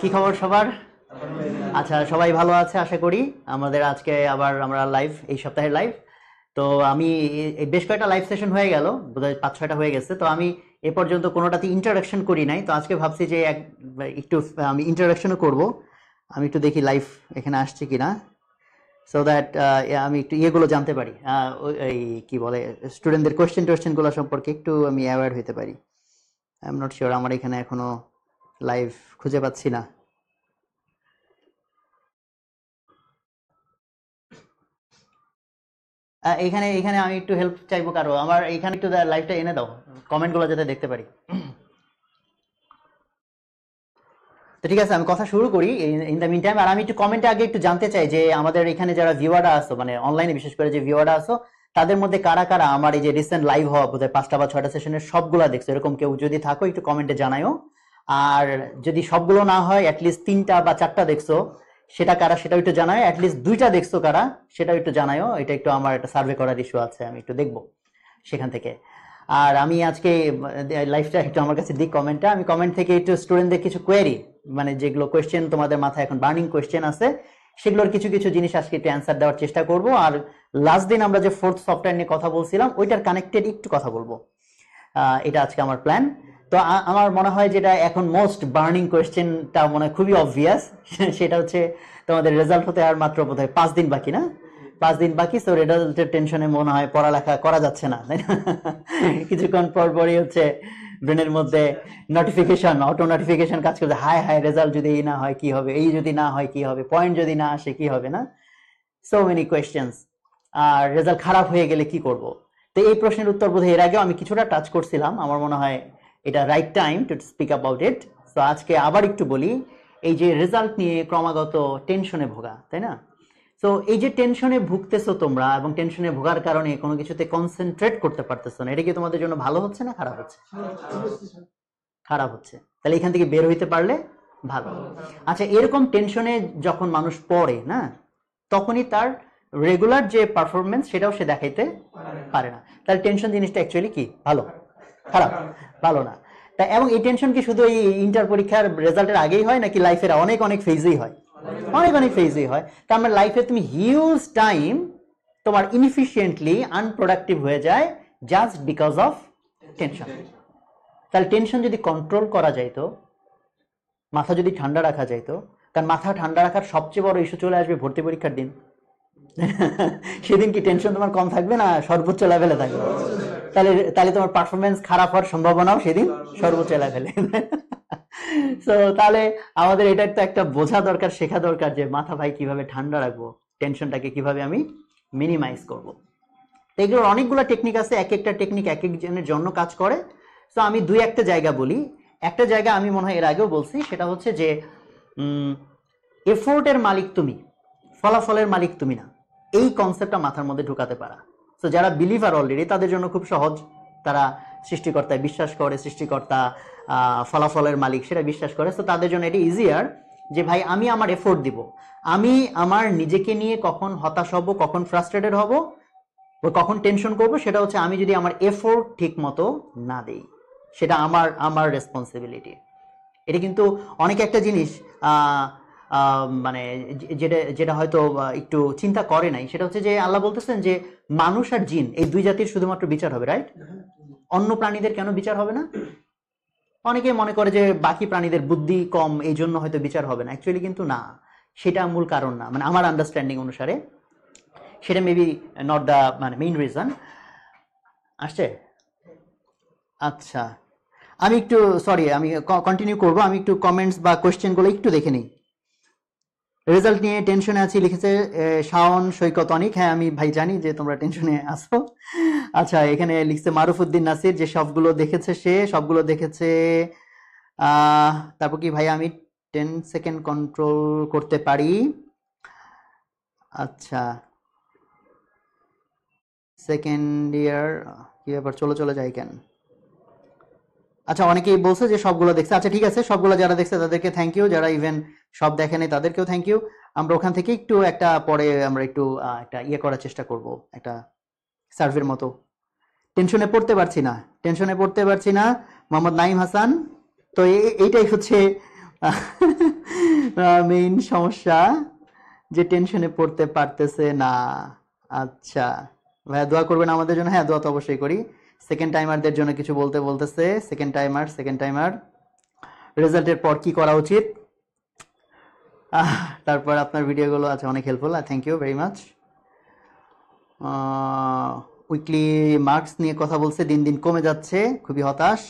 কি খবর সবার? আচ্ছা সবাই ভালো আছে আশা করি। আমাদের আজকে আবার আমরা লাইভ এই সপ্তাহের লাইভ তো আমি বেশ কয়েকটা লাইভ সেশন হয়ে গেল, বোধহয় পাঁচ ছয়টা হয়ে গেছে। তো আমি এ পর্যন্ত কোনোটাতে ইন্টারাকশন করি নাই। তো আজকে ভাবছি যে এক, একটু, আমি ইন্টারাকশনও করব। আমি একটু দেখি লাইভ এখানে আসছে কিনা। সো দ্যাট আমি একটু ইয়েগুলো জানতে পারি। এই কি বলে স্টুডেন্টদের কোয়েশ্চেন টোয়েশ্চেনগুলো সম্পর্কে একটু আমি অ্যাওয়ার হতে পারি। আই এম নট শিওর আমার এখানে এখনও লাইভ খুঁজে পাচ্ছি না। এখানে এখানে আমি একটু হেল্প চাইব কারও। আমার এখানে একটু লাইভটা এনে দাও। কমেন্টগুলো যাতে দেখতে পারি। তো ঠিক আছে, আমি কথা শুরু করি। ইন দ্য মিন টাইম আর আমি একটু কমেন্টে আগে একটু জানতে চাই যে আমাদের এখানে যারা ভিউয়াররা আসো মানে অনলাইনে বিশেষ করে যে ভিউয়াররা আসো তাদের মধ্যে কারা কারা আমার এই যে রিসেন্ট লাইভ হওয়া, বোধহয় পাঁচটা বা ছয়টা সেশনের সবগুলা দেখছ? এরকম কেউ যদি থাকো, একটু কমেন্টে জানায়ও। আর যদি সবগুলো না হয় অ্যাটলিস্ট তিনটা বা চারটা দেখছ, সেটা কারা সেটাও একটু জানায়। অ্যাটলিস্ট দুইটা দেখছ কারা, সেটাও একটু জানায়ও। এটা একটু আমার একটা সার্ভে করার ইস্যু আছে, আমি একটু দেখব সেখান থেকে। আর আমি আজকে লাইফটা একটু আমার কাছে দিক কমেন্টটা আমি কমেন্ট থেকে একটু স্টুডেন্টদের কিছু কোয়েরি মানে যেগুলো কোয়েশ্চেন তোমাদের মাথায় এখন বার্নিং কোয়েশ্চেন আছে, সেগুলোর কিছু কিছু জিনিস আজকে একটু অ্যান্সার দেওয়ার চেষ্টা করব। আর লাস্ট দিন আমরা যে ফোর্থ সফটওয়্যার নিয়ে কথা বলছিলাম, ওইটার কানেক্টেড একটু কথা বলব। এটা আজকে আমার প্ল্যান তো আমার মনে হয় যেটা এখন মোস্ট বার্নিং কোয়েশ্চেনটা মনে হয় খুবই অবভিয়াস সেটা হচ্ছে তোমাদের রেজাল্ট হতে আর মাত্র বোধ হয় পাঁচ দিন বাকি না? পাঁচ দিন বাকি তো রেজাল্টের টেনশনে মনে হয় পড়ালেখা করা যাচ্ছে না তাই না? কিছুক্ষণ পর পরই হচ্ছে ব্রেনের মধ্যে নোটিফিকেশন অটো নোটিফিকেশন কাজ করছে হায় হায় রেজাল্ট যদি এই না হয় কি হবে এই যদি না হয় কি হবে পয়েন্ট যদি না আসে কি হবে না? সো মেনি কোয়েশ্চেন্স আর রেজাল্ট খারাপ হয়ে গেলে কি করব? তো এই প্রশ্নের উত্তর বোধহয় এর আগেও আমি কিছুটা টাচ করছিলাম আমার মনে হয় এটা right time to speak about it তো আজকে আবার একটু বলি, এই যে রেজাল্ট নিয়ে ক্রমাগত টেনশনে ভোগা, তাই না? তো এই যে টেনশনে ভুগতেছো তোমরা এবং টেনশনে ভোগার কারণে কোনো কিছুতে কনসেন্ট্রেট করতে পারতেছো না, এটা কি তোমাদের জন্য ভালো হচ্ছে না খারাপ হচ্ছে? খারাপ হচ্ছে। তাহলে এখান থেকে বের হইতে পারলে ভালো। আচ্ছা এরকম টেনশনে যখন মানুষ পড়ে, না, তখনই তার রেগুলার যে পারফরমেন্স সেটাও সে দেখাইতে পারে না। তাহলে টেনশন জিনিসটা অ্যাকচুয়ালি কি? ভালো। খারাপ, ভালো না। তা এবং এই টেনশন কি শুধু এই ইন্টার পরীক্ষার রেজাল্টের আগেই হয়, নাকি লাইফের অনেক অনেক ফেজেই হয়? অনেক অনেক ফেজেই হয়। তার মানে লাইফে তুমি হিউজ টাইম তোমার ইনফিসিয়েন্টলি আনপ্রোডাক্টিভ হয়ে যায় জাস্ট বিকজ অফ টেনশন তাহলে টেনশন যদি কন্ট্রোল করা যাইতো মাথা যদি ঠান্ডা রাখা যাইতো কারণ মাথা ঠান্ডা রাখার সবচেয়ে বড় ইস্যু চলে আসবে ভর্তি পরীক্ষার দিন। সেদিন কি টেনশন তোমার কম থাকবে না সর্বোচ্চ লেভেলে থাকবে? তাহলে তাহলে তোমার পারফরমেন্স খারাপ হওয়ার সম্ভাবনাও সেদিন সর্বোচ্চ লেভেলে সো তাহলে আমাদের এটা তো একটা বোঝা দরকার, শেখা দরকার যে মাথা ভাই কীভাবে ঠান্ডা রাখব টেনশনটাকে কীভাবে আমি মিনিমাইজ করব। তো এগুলোর অনেকগুলো টেকনিক আছে, এক একটা টেকনিক এক একজনের জন্য কাজ করে। তো আমি দুই একটা জায়গা বলি। একটা জায়গা আমি মনে হয় এর আগেও বলছি, সেটা হচ্ছে যে এফোর্টের মালিক তুমি, ফলাফলের মালিক তুমি না। এই কনসেপ্টটা মাথার মধ্যে ঢুকাতে পারা। তো যারা বিলিভার অলরেডি তাদের জন্য খুব সহজ। তারা সৃষ্টিকর্তায় বিশ্বাস করে, সৃষ্টিকর্তা ফলাফলের মালিক সেটা বিশ্বাস করে। তো তাদের জন্য এটা ইজিয়ার যে, ভাই, আমি আমার এফোর্ট দিব। আমি আমার নিজেকে নিয়ে কখন হতাশ হব, কখন ফ্রাস্ট্রেটেড হব কখন টেনশন করব, সেটা হচ্ছে আমি যদি আমার এফোর্ট ঠিক মতো না দিই। সেটা আমার আমার রেসপন্সিবিলিটি এটা কিন্তু অনেক একটা জিনিস মানে যেটা যেটা হয়তো একটু চিন্তা করে নাই, সেটা হচ্ছে যে আল্লাহ বলতেছেন যে মানুষ আর জিন, এই দুই জাতির শুধুমাত্র বিচার হবে রাইট অন্য প্রাণীদের কেন বিচার হবে না? অনেকে মনে করে যে বাকি প্রাণীদের বুদ্ধি কম, এই জন্য হয়তো বিচার হবে না। অ্যাকচুয়ালি কিন্তু না, সেটা মূল কারণ না। মানে আমার আন্ডারস্ট্যান্ডিং অনুসারে, সেটা মেবি নট দ্য মানে মেইন রিজন আসছে? আচ্ছা। আমি একটু সরি আমি কন্টিনিউ করব। আমি একটু কমেন্টস বা কোয়েশ্চেনগুলো একটু দেখে নিই। রেজাল্ট নিয়ে টেনশনে আছি, লিখেছে শাওন সৈকত অনিক। হ্যাঁ আমি ভাই জানি যে তোমরা টেনশনে আছো। আচ্ছা এখানে লিখছে মারুফুদ্দিন নাসির যে সবগুলো দেখেছে সে, সবগুলো দেখেছে তারপর কি ভাই আমি টেন সেকেন্ড কন্ট্রোল করতে পারি? আচ্ছা। সেকেন্ড ইয়ার, কি ব্যাপার? চলে চলে যাই কেন? আচ্ছা অনেকেই বলছে যে সবগুলো দেখছে। আচ্ছা ঠিক আছে, সবগুলো যারা দেখছে তাদেরকে থ্যাংক ইউ যারা ইভেন সব দেখেনি তাদেরকেও থ্যাংক ইউ আমরা ওখান থেকে একটু একটা পরে আমরা একটু একটা ইয়ে করার চেষ্টা করব, একটা সার্ভের মতো। টেনশনে পড়তে পারছি না টেনশনে পড়তে পারছি না। মোহাম্মদ নাইম হাসান, তো এইটাই হচ্ছে মেইন সমস্যা যে টেনশনে পড়তে পারতেছে না। আচ্ছা ভাইয়া দোয়া করবেন আমাদের জন্য। হ্যাঁ দোয়া তো অবশ্যই করি। সেকেন্ড টাইমারদের জন্য কিছু বলতে বলতেছে সেকেন্ড টাইমার সেকেন্ড টাইমার রেজাল্টের পর কি করা উচিত? তারপর আপনার ভিডিওগুলো আছে, অনেক helpful thank you very much weekly marks নিয়ে কথা বলছে, দিন দিন কমে যাচ্ছে, খুবই হতাশ।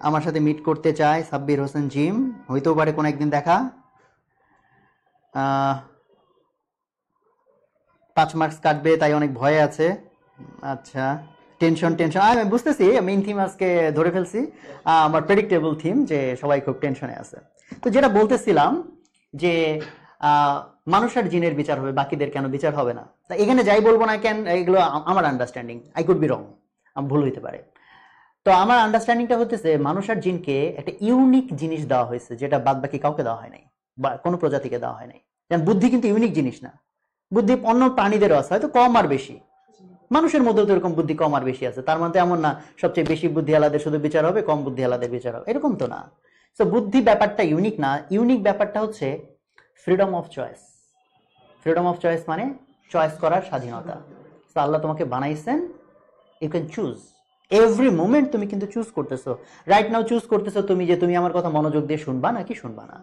আমার সাথে মিট করতে চায় সাব্বির হোসেন জিম, হইতেও পারে কোনো একদিন দেখা। পাঁচ মার্কস কাটবে, তাই অনেক ভয়ে আছে। আচ্ছা টেনশন টেনশন আমি বুঝতেছি মেইন থিম আজকে ধরে ফেলছি। আমার প্রেডিক্টেবল থিম যে সবাই খুব টেনশনে আছে। তো যেটা বলতেছিলাম যে মানুষের জিনের বিচার হবে, বাকিদের কেন বিচার হবে না? তা এখানে যাই বলব না কেন, এগুলো আমার understanding I could be wrong ভুল হইতে পারে। তো আমার আন্ডারস্ট্যান্ডিংটা হতেছে মানুষের জিনকে একটা ইউনিক জিনিস দেওয়া হয়েছে, যেটা বাদ বাকি কাউকে দেওয়া হয় নাই, বা কোনো প্রজাতিকে দেওয়া হয় নাই। বুদ্ধি কিন্তু ইউনিক জিনিস না। বুদ্ধি অন্য প্রাণীদেরও আছে, হয়তো কম আর বেশি। মানুষের মধ্যেও তো এরকম বুদ্ধি কম আর বেশি আছে। তার মধ্যে এমন না, সবচেয়ে বেশি বুদ্ধি আলাদের শুধু বিচার হবে, কম বুদ্ধি আলাদের বিচার হবে। এরকম তো না। তো বুদ্ধি ব্যাপারটা ইউনিক না। ইউনিক ব্যাপারটা হচ্ছে freedom of choice freedom of choice মানে চয়েস করার স্বাধীনতা। তো আল্লাহ তোমাকে বানাইছেন। You can choose every moment তুমি কিন্তু চুজ করতেছো। রাইট নাও চুজ করতেছো তুমি যে তুমি আমার কথা মনোযোগ দিয়ে শুনবা নাকি শুনবা না।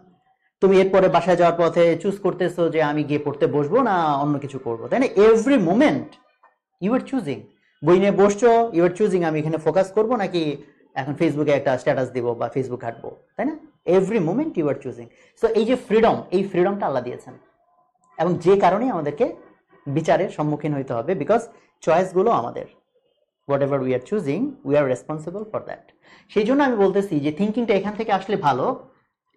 তুমি এরপরে বাসায় যাওয়ার পথে চুজ করতেছো যে আমি গিয়ে পড়তে বসবো না, অন্য কিছু করব। তাই না? Every moment you are choosing বই নিয়ে বসছো ইউ আর চুজিং আমি এখানে ফোকাস করব নাকি এখন ফেসবুকে একটা স্ট্যাটাস দিব বা ফেসবুক ঘাটবো, তাই না? Every moment you are choosing so এই যে ফ্রিডম এই ফ্রিডমটা আল্লাহ দিয়েছেন। এবং যে কারণে আমাদেরকে বিচারের সম্মুখীন হইতে হবে বিকজ চয়েসগুলো আমাদের। Whatever we are choosing we are responsible for that সেই জন্য আমি বলতেছি যে থিঙ্কিংটা এখান থেকে আসলে ভালো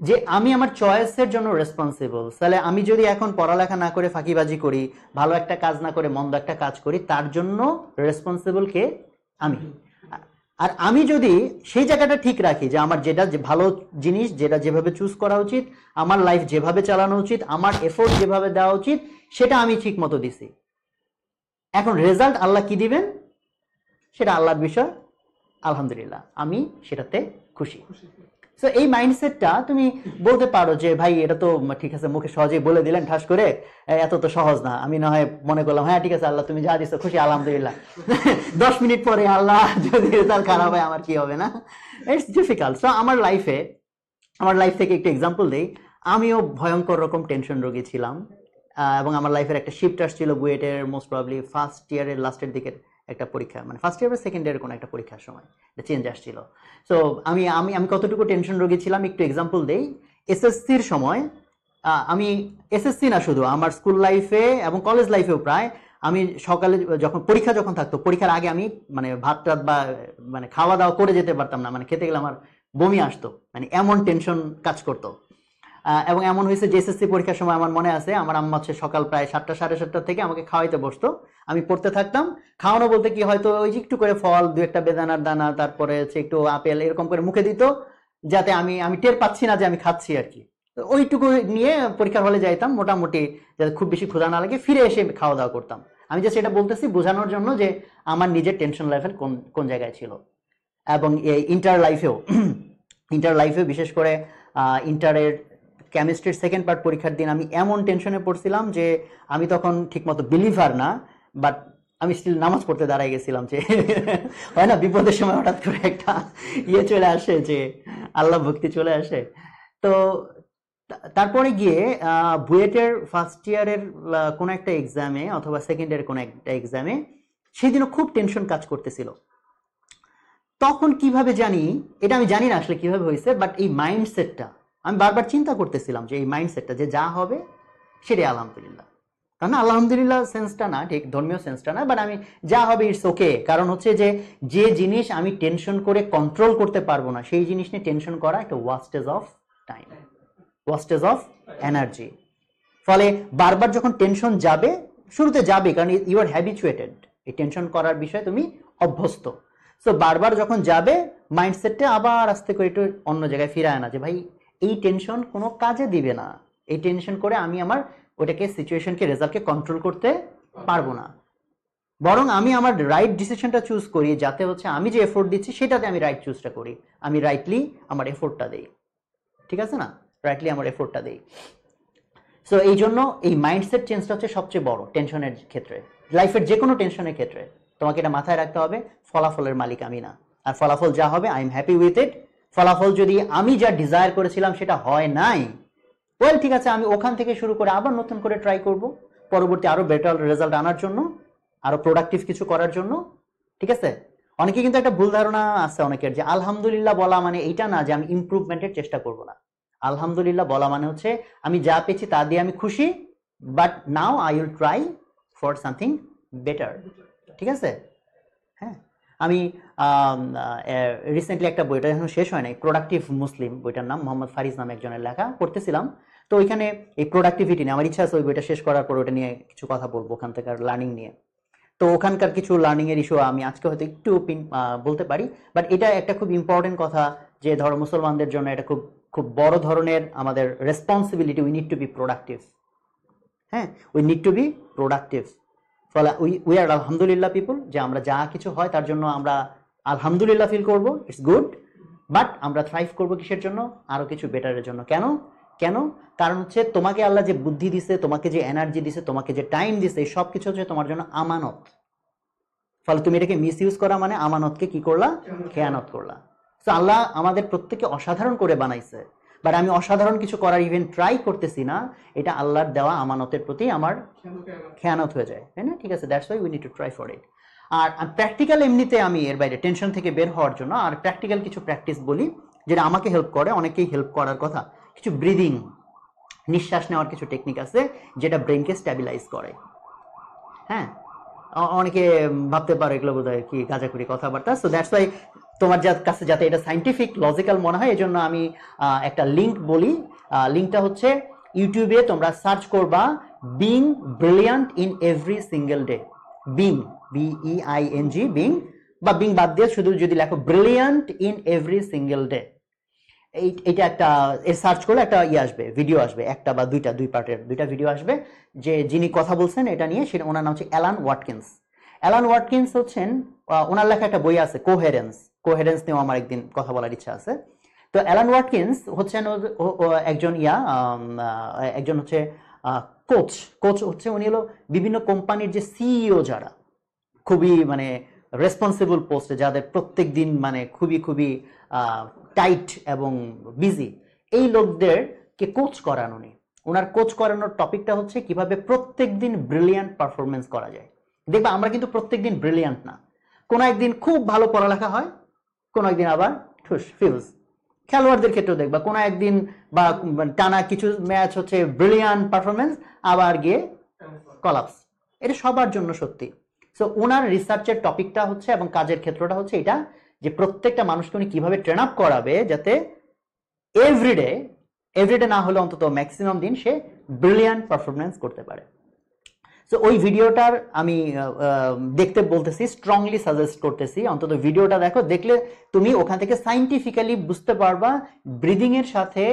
যে আমি আমার চয়েসের জন্য রেসপন্সিবল তাহলে আমি যদি এখন পড়ালেখা না করে ফাঁকিবাজি করি, ভালো একটা কাজ না করে মন্দ একটা কাজ করি, তার জন্য রেসপন্সিবল কে আমি? আর আমি যদি সেই জায়গাটা ঠিক রাখি যে আমার যেটা যে ভালো জিনিস যেটা যেভাবে চুজ করা উচিত, আমার লাইফ যেভাবে চালানো উচিত, আমার এফোর্ট যেভাবে দেওয়া উচিত, সেটা আমি ঠিক মতো দিছি। এখন রেজাল্ট আল্লাহ কি দিবেন? সেটা আল্লাহর বিষয়। আলহামদুলিল্লাহ, আমি সেটাতে খুশি। তো এই মাইন্ডসেটটা তুমি বলতে পারো যে, ভাই, এটা তো ঠিক আছে, মুখে সহজেই বলে দিলেন, ঠাস করে এত তো সহজ না। আমি না হয় মনে করলাম হ্যাঁ ঠিক আছে, আল্লাহ, তুমি যা দিছো, খুশি, আলহামদুলিল্লাহ। দশ মিনিট পরে, আল্লাহ, যদি রেজাল্ট খারাপ হয়, আমার কি হবে না? ইটস ডিফিকাল্ট সো আমার লাইফে আমার লাইফ থেকে একটু এক্সাম্পল দিই। আমিও ভয়ঙ্কর রকম টেনশন রোগী ছিলাম। এবং আমার লাইফের একটা শিফট আসছিল বুয়েটের মোস্ট প্রবলি ফার্স্ট ইয়ারের লাস্টের দিকের। একটা পরীক্ষা মানে ফার্স্ট ইয়ার বা সেকেন্ড ইয়ারের কোনো একটা পরীক্ষার সময়, একটা চেঞ্জ আসছিল। সো আমি আমি আমি কতটুকু টেনশন রোগী ছিলাম, একটু এক্সাম্পল দেই। এসএসসির সময় আমি এসএসসি না শুধু, আমার স্কুল লাইফে এবং কলেজ লাইফেও প্রায়, আমি সকালে যখন, পরীক্ষা যখন থাকতো, পরীক্ষার আগে আমি মানে ভাত টাত বা মানে খাওয়া দাওয়া করে যেতে পারতাম না মানে খেতে গেলে আমার বমি আসতো মানে এমন টেনশন কাজ করতো। এবং এমন হয়েছে যে এসএসসি পরীক্ষার সময় আমার মনে আছে, আমার আম্মা হচ্ছে সকাল প্রায় সাতটা, সাড়ে সাতটা থেকে আমাকে খাওয়াইতে বসতো। আমি পড়তে থাকতাম, খাওয়ানো বলতে কি হয়তো ওই যে একটু করে ফল, দু একটা বেদানার দানা, তারপরে হচ্ছে একটু আপেল, এরকম করে মুখে দিত, যাতে আমি আমি টের পাচ্ছি না যে আমি খাচ্ছি আর কি। ওইটুকু নিয়ে পরীক্ষার হলে যাইতাম, মোটামুটি যাতে খুব বেশি ক্ষুধা না লাগে, ফিরে এসে খাওয়া দাওয়া করতাম। আমি যে সেটা বলতেছি বোঝানোর জন্য যে আমার নিজের টেনশন লেভেল কোন কোন জায়গায় ছিল। এবং এই ইন্টার লাইফেও ইন্টার লাইফে বিশেষ করে ইন্টারের কেমিস্ট্রির সেকেন্ড পার্ট পরীক্ষার দিন আমি এমন টেনশনে পড়ছিলাম যে আমি তখন ঠিকমতো বিলিভার না বাট আমি স্টিল নামাজ পড়তে দাঁড়াই গেছিলাম যে হয় না, বিপদের সময় হঠাৎ করে একটা ইয়ে চলে আসে যে আল্লাহ ভক্তি চলে আসে। তো তারপরে গিয়ে বুয়েটের ফার্স্ট ইয়ারের কোনো একটা এক্সামে অথবা সেকেন্ড ইয়ারের কোনো একটা এক্সামে সেদিনও খুব টেনশন কাজ করতেছিল। তখন কীভাবে জানি, এটা আমি জানি না আসলে কীভাবে হয়েছে বাট এই মাইন্ডসেটটা আমি বারবার চিন্তা করতেছিলাম যে এই মাইন্ডসেটটা যে যা হবে, সেটাই আলহামদুলিল্লাহ। কারণ আলহামদুলিল্লাহ সেন্সটা না, ঠিক ধর্মীয় সেন্সটা না বাট আমি যা হবে ইটস ওকে কারণ হচ্ছে যে যে জিনিস আমি টেনশন করে কন্ট্রোল করতে পারব না, সেই জিনিস নিয়ে টেনশন করা একটা wastage of time wastage of energy ফলে বারবার যখন টেনশন যাবে, শুরুতে যাবে, কারণ ইউ আর হ্যাবিচুয়েটেড এই টেনশন করার বিষয়ে তুমি অভ্যস্ত। সো বারবার যখন যাবে মাইন্ডসেটটা আবার আস্তে করে একটু অন্য জায়গায় ফিরে আনা যে, ভাই এই টেনশন কোনো কাজে দিবে না। এই টেনশন করে আমি আমার ওটাকে সিচুয়েশনকে রেজাল্টকে কন্ট্রোল করতে পারব না। বরং আমি আমার রাইট ডিসিশনটা চুজ করি, যাতে হচ্ছে আমি যে এফোর্ট দিচ্ছি, সেটাতে আমি রাইট চুজটা করি। আমি রাইটলি আমার এফোর্টটা দিই। ঠিক আছে না? রাইটলি আমার এফোর্টটা দেই। সো এই জন্য এই মাইন্ডসেট চেঞ্জটা হচ্ছে সবচেয়ে বড় টেনশনের ক্ষেত্রে। লাইফের যে কোনো টেনশনের ক্ষেত্রে। তোমাকে এটা মাথায় রাখতে হবে, ফলাফলের মালিক আমি না। আর ফলাফল যা হবে I am happy with it ফলাফল যদি আমি যা ডিজায়ার করেছিলাম সেটা হয় নাই ওয়েল ঠিক আছে, আমি ওখান থেকে শুরু করে আবার নতুন করে ট্রাই করব। পরবর্তী আরও বেটার রেজাল্ট আনার জন্য, আরও প্রোডাক্টিভ কিছু করার জন্য, ঠিক আছে? অনেকে কিন্তু একটা ভুল ধারণা আছে অনেকের যে আলহামদুলিল্লাহ বলা মানে এইটা না, যে আমি ইমপ্রুভমেন্টের চেষ্টা করব না। আলহামদুলিল্লাহ বলা মানে হচ্ছে, আমি যা পেয়েছি তা দিয়ে আমি খুশি but now I will try for something better ঠিক আছে? আমি রিসেন্টলি একটা বইটা এখন শেষ হয় নাই প্রোডাক্টিভ মুসলিম বইটার নাম, মোহাম্মদ ফারিজ নামে একজনের লেখা, পড়তেছিলাম। তো ওইখানে এই প্রোডাক্টিভিটি নিয়ে, আমার ইচ্ছা আছে ওই বইটা শেষ করার পর ওটা নিয়ে কিছু কথা বলব, ওখান থেকে লার্নিং নিয়ে। তো ওখানকার কিছু লার্নিং এর ইস্যু আমি আজকে হয়তো একটু বলতে পারি বাট এটা একটা খুব ইম্পর্টেন্ট কথা যে ধরো মুসলমানদের জন্য এটা খুব খুব বড় ধরনের আমাদের responsibility we need to be productive হ্যাঁ we need to be productive ফলে উই আর আলহামদুলিল্লাহ পিপুল যে আমরা যা কিছু হয় তার জন্য আমরা আলহামদুলিল্লাহ ফিল করব ইটস গুড বাট আমরা থ্রাইভ করব কিসের জন্য? আরও কিছু বেটারের জন্য। কেন? কেন? কারণ হচ্ছে তোমাকে আল্লাহ যে বুদ্ধি দিছে তোমাকে যে এনার্জি দিছে তোমাকে যে টাইম দিছে এই সব কিছু হচ্ছে তোমার জন্য আমানত। ফলে তুমি এটাকে মিস ইউজ করা মানে আমানতকে কি করলা? খেয়ানত। করলা। তো আল্লাহ আমাদের প্রত্যেককে অসাধারণ করে বানাইছে। বাট আমি অসাধারণ কিছু করার ইভেন ট্রাই করতেছি না। এটা আল্লাহর দেওয়া আমানতের প্রতি আমার খেয়ানত হয়ে যায়। তাই না? ঠিক আছে that's why we need to try for it R practical এমনিতে আমি এর বাইরে টেনশন থেকে বের হওয়ার জন্য আর প্র্যাকটিক্যাল কিছু প্র্যাকটিস বলি যেটা আমাকে হেল্প করে অনেকেই হেল্প করার কথা। কিছু ব্রিদিং নিঃশ্বাস নেওয়ার কিছু টেকনিক আছে যেটা ব্রেনকে স্ট্যাবিলাইজ করে। হ্যাঁ? অনেকে ভাবতে পারে এগুলো বোধ হয় কি গাঁজাখুরি কথাবার্তা। সো দ্যাটস ওয়াই তোমার কাছে যাতে এটা সাইন্টিফিক লজিক্যাল মনে হয় এই জন্য আমি একটা লিঙ্ক বলি। লিঙ্কটা হচ্ছে ইউটিউবে তোমরা সার্চ করবা being brilliant in every single day being B E I N G being বা বিং বাদ দিয়ে শুধু যদি লেখো brilliant in every single day এই, এটা একটা এর সার্চ করলে একটা ইয়ে আসবে ভিডিও আসবে, একটা বা দুইটা, দুই পার্টের দুইটা ভিডিও আসবে, যে যিনি কথা বলছেন এটা নিয়ে সেটা, ওনার নাম হচ্ছে অ্যালান ওয়াটকিন্স। অ্যালান ওয়াটকিন্স হচ্ছেন ওনার লেখা একটা বই আছে কোহেরেন্স কোহেরেন্স নিয়েও আমার একদিন কথা বলার ইচ্ছা আছে। তো অ্যালান ওয়াটকিন্স হচ্ছেন একজন ইয়া একজন হচ্ছে কোচ কোচ হচ্ছে, উনি হলো বিভিন্ন কোম্পানির যে সিইও যারা, খুবই মানে রেসপন্সিবল পোস্টে যাদের প্রত্যেক দিন মানে খুবই খুবই টাইট এবং বিজি, এই লোকদেরকে কোচ করান উনি ওনার কোচ করানোর টপিকটা হচ্ছে কীভাবে প্রত্যেক দিন ব্রিলিয়ান্ট পারফরমেন্স করা যায়। দেখবা, আমরা কিন্তু প্রত্যেক দিন ব্রিলিয়ান্ট না। কোনো একদিন খুব ভালো পড়ালেখা হয়, কোনো একদিন আবার ঠুস, ফিউজ। খেলোয়াড়দের ক্ষেত্রেও দেখবা, কোনো একদিন বা টানা কিছু ম্যাচ হচ্ছে ব্রিলিয়ান্ট পারফরমেন্স আবার গিয়ে কলাপস। এটা সবার জন্য সত্যি। সো ওনার রিসার্চের টপিকটা হচ্ছে এবং কাজের ক্ষেত্রটা হচ্ছে এটা যে প্রত্যেকটা মানুষকে উনি কীভাবে ট্রেন আপ করাবে যাতে এভরিডে এভরিডে না হলে অন্তত ম্যাক্সিমাম দিন সে ব্রিলিয়ান্ট পারফরমেন্স করতে পারে। সো ওই ভিডিওটার আমি দেখতে বলতেছি স্ট্রংলি সাজেস্ট করতেছি। অন্তত ভিডিওটা দেখো, দেখলে তুমি ওখান থেকে সাইন্টিফিক্যালি বুঝতে পারবা ব্রিদিং এর সাথে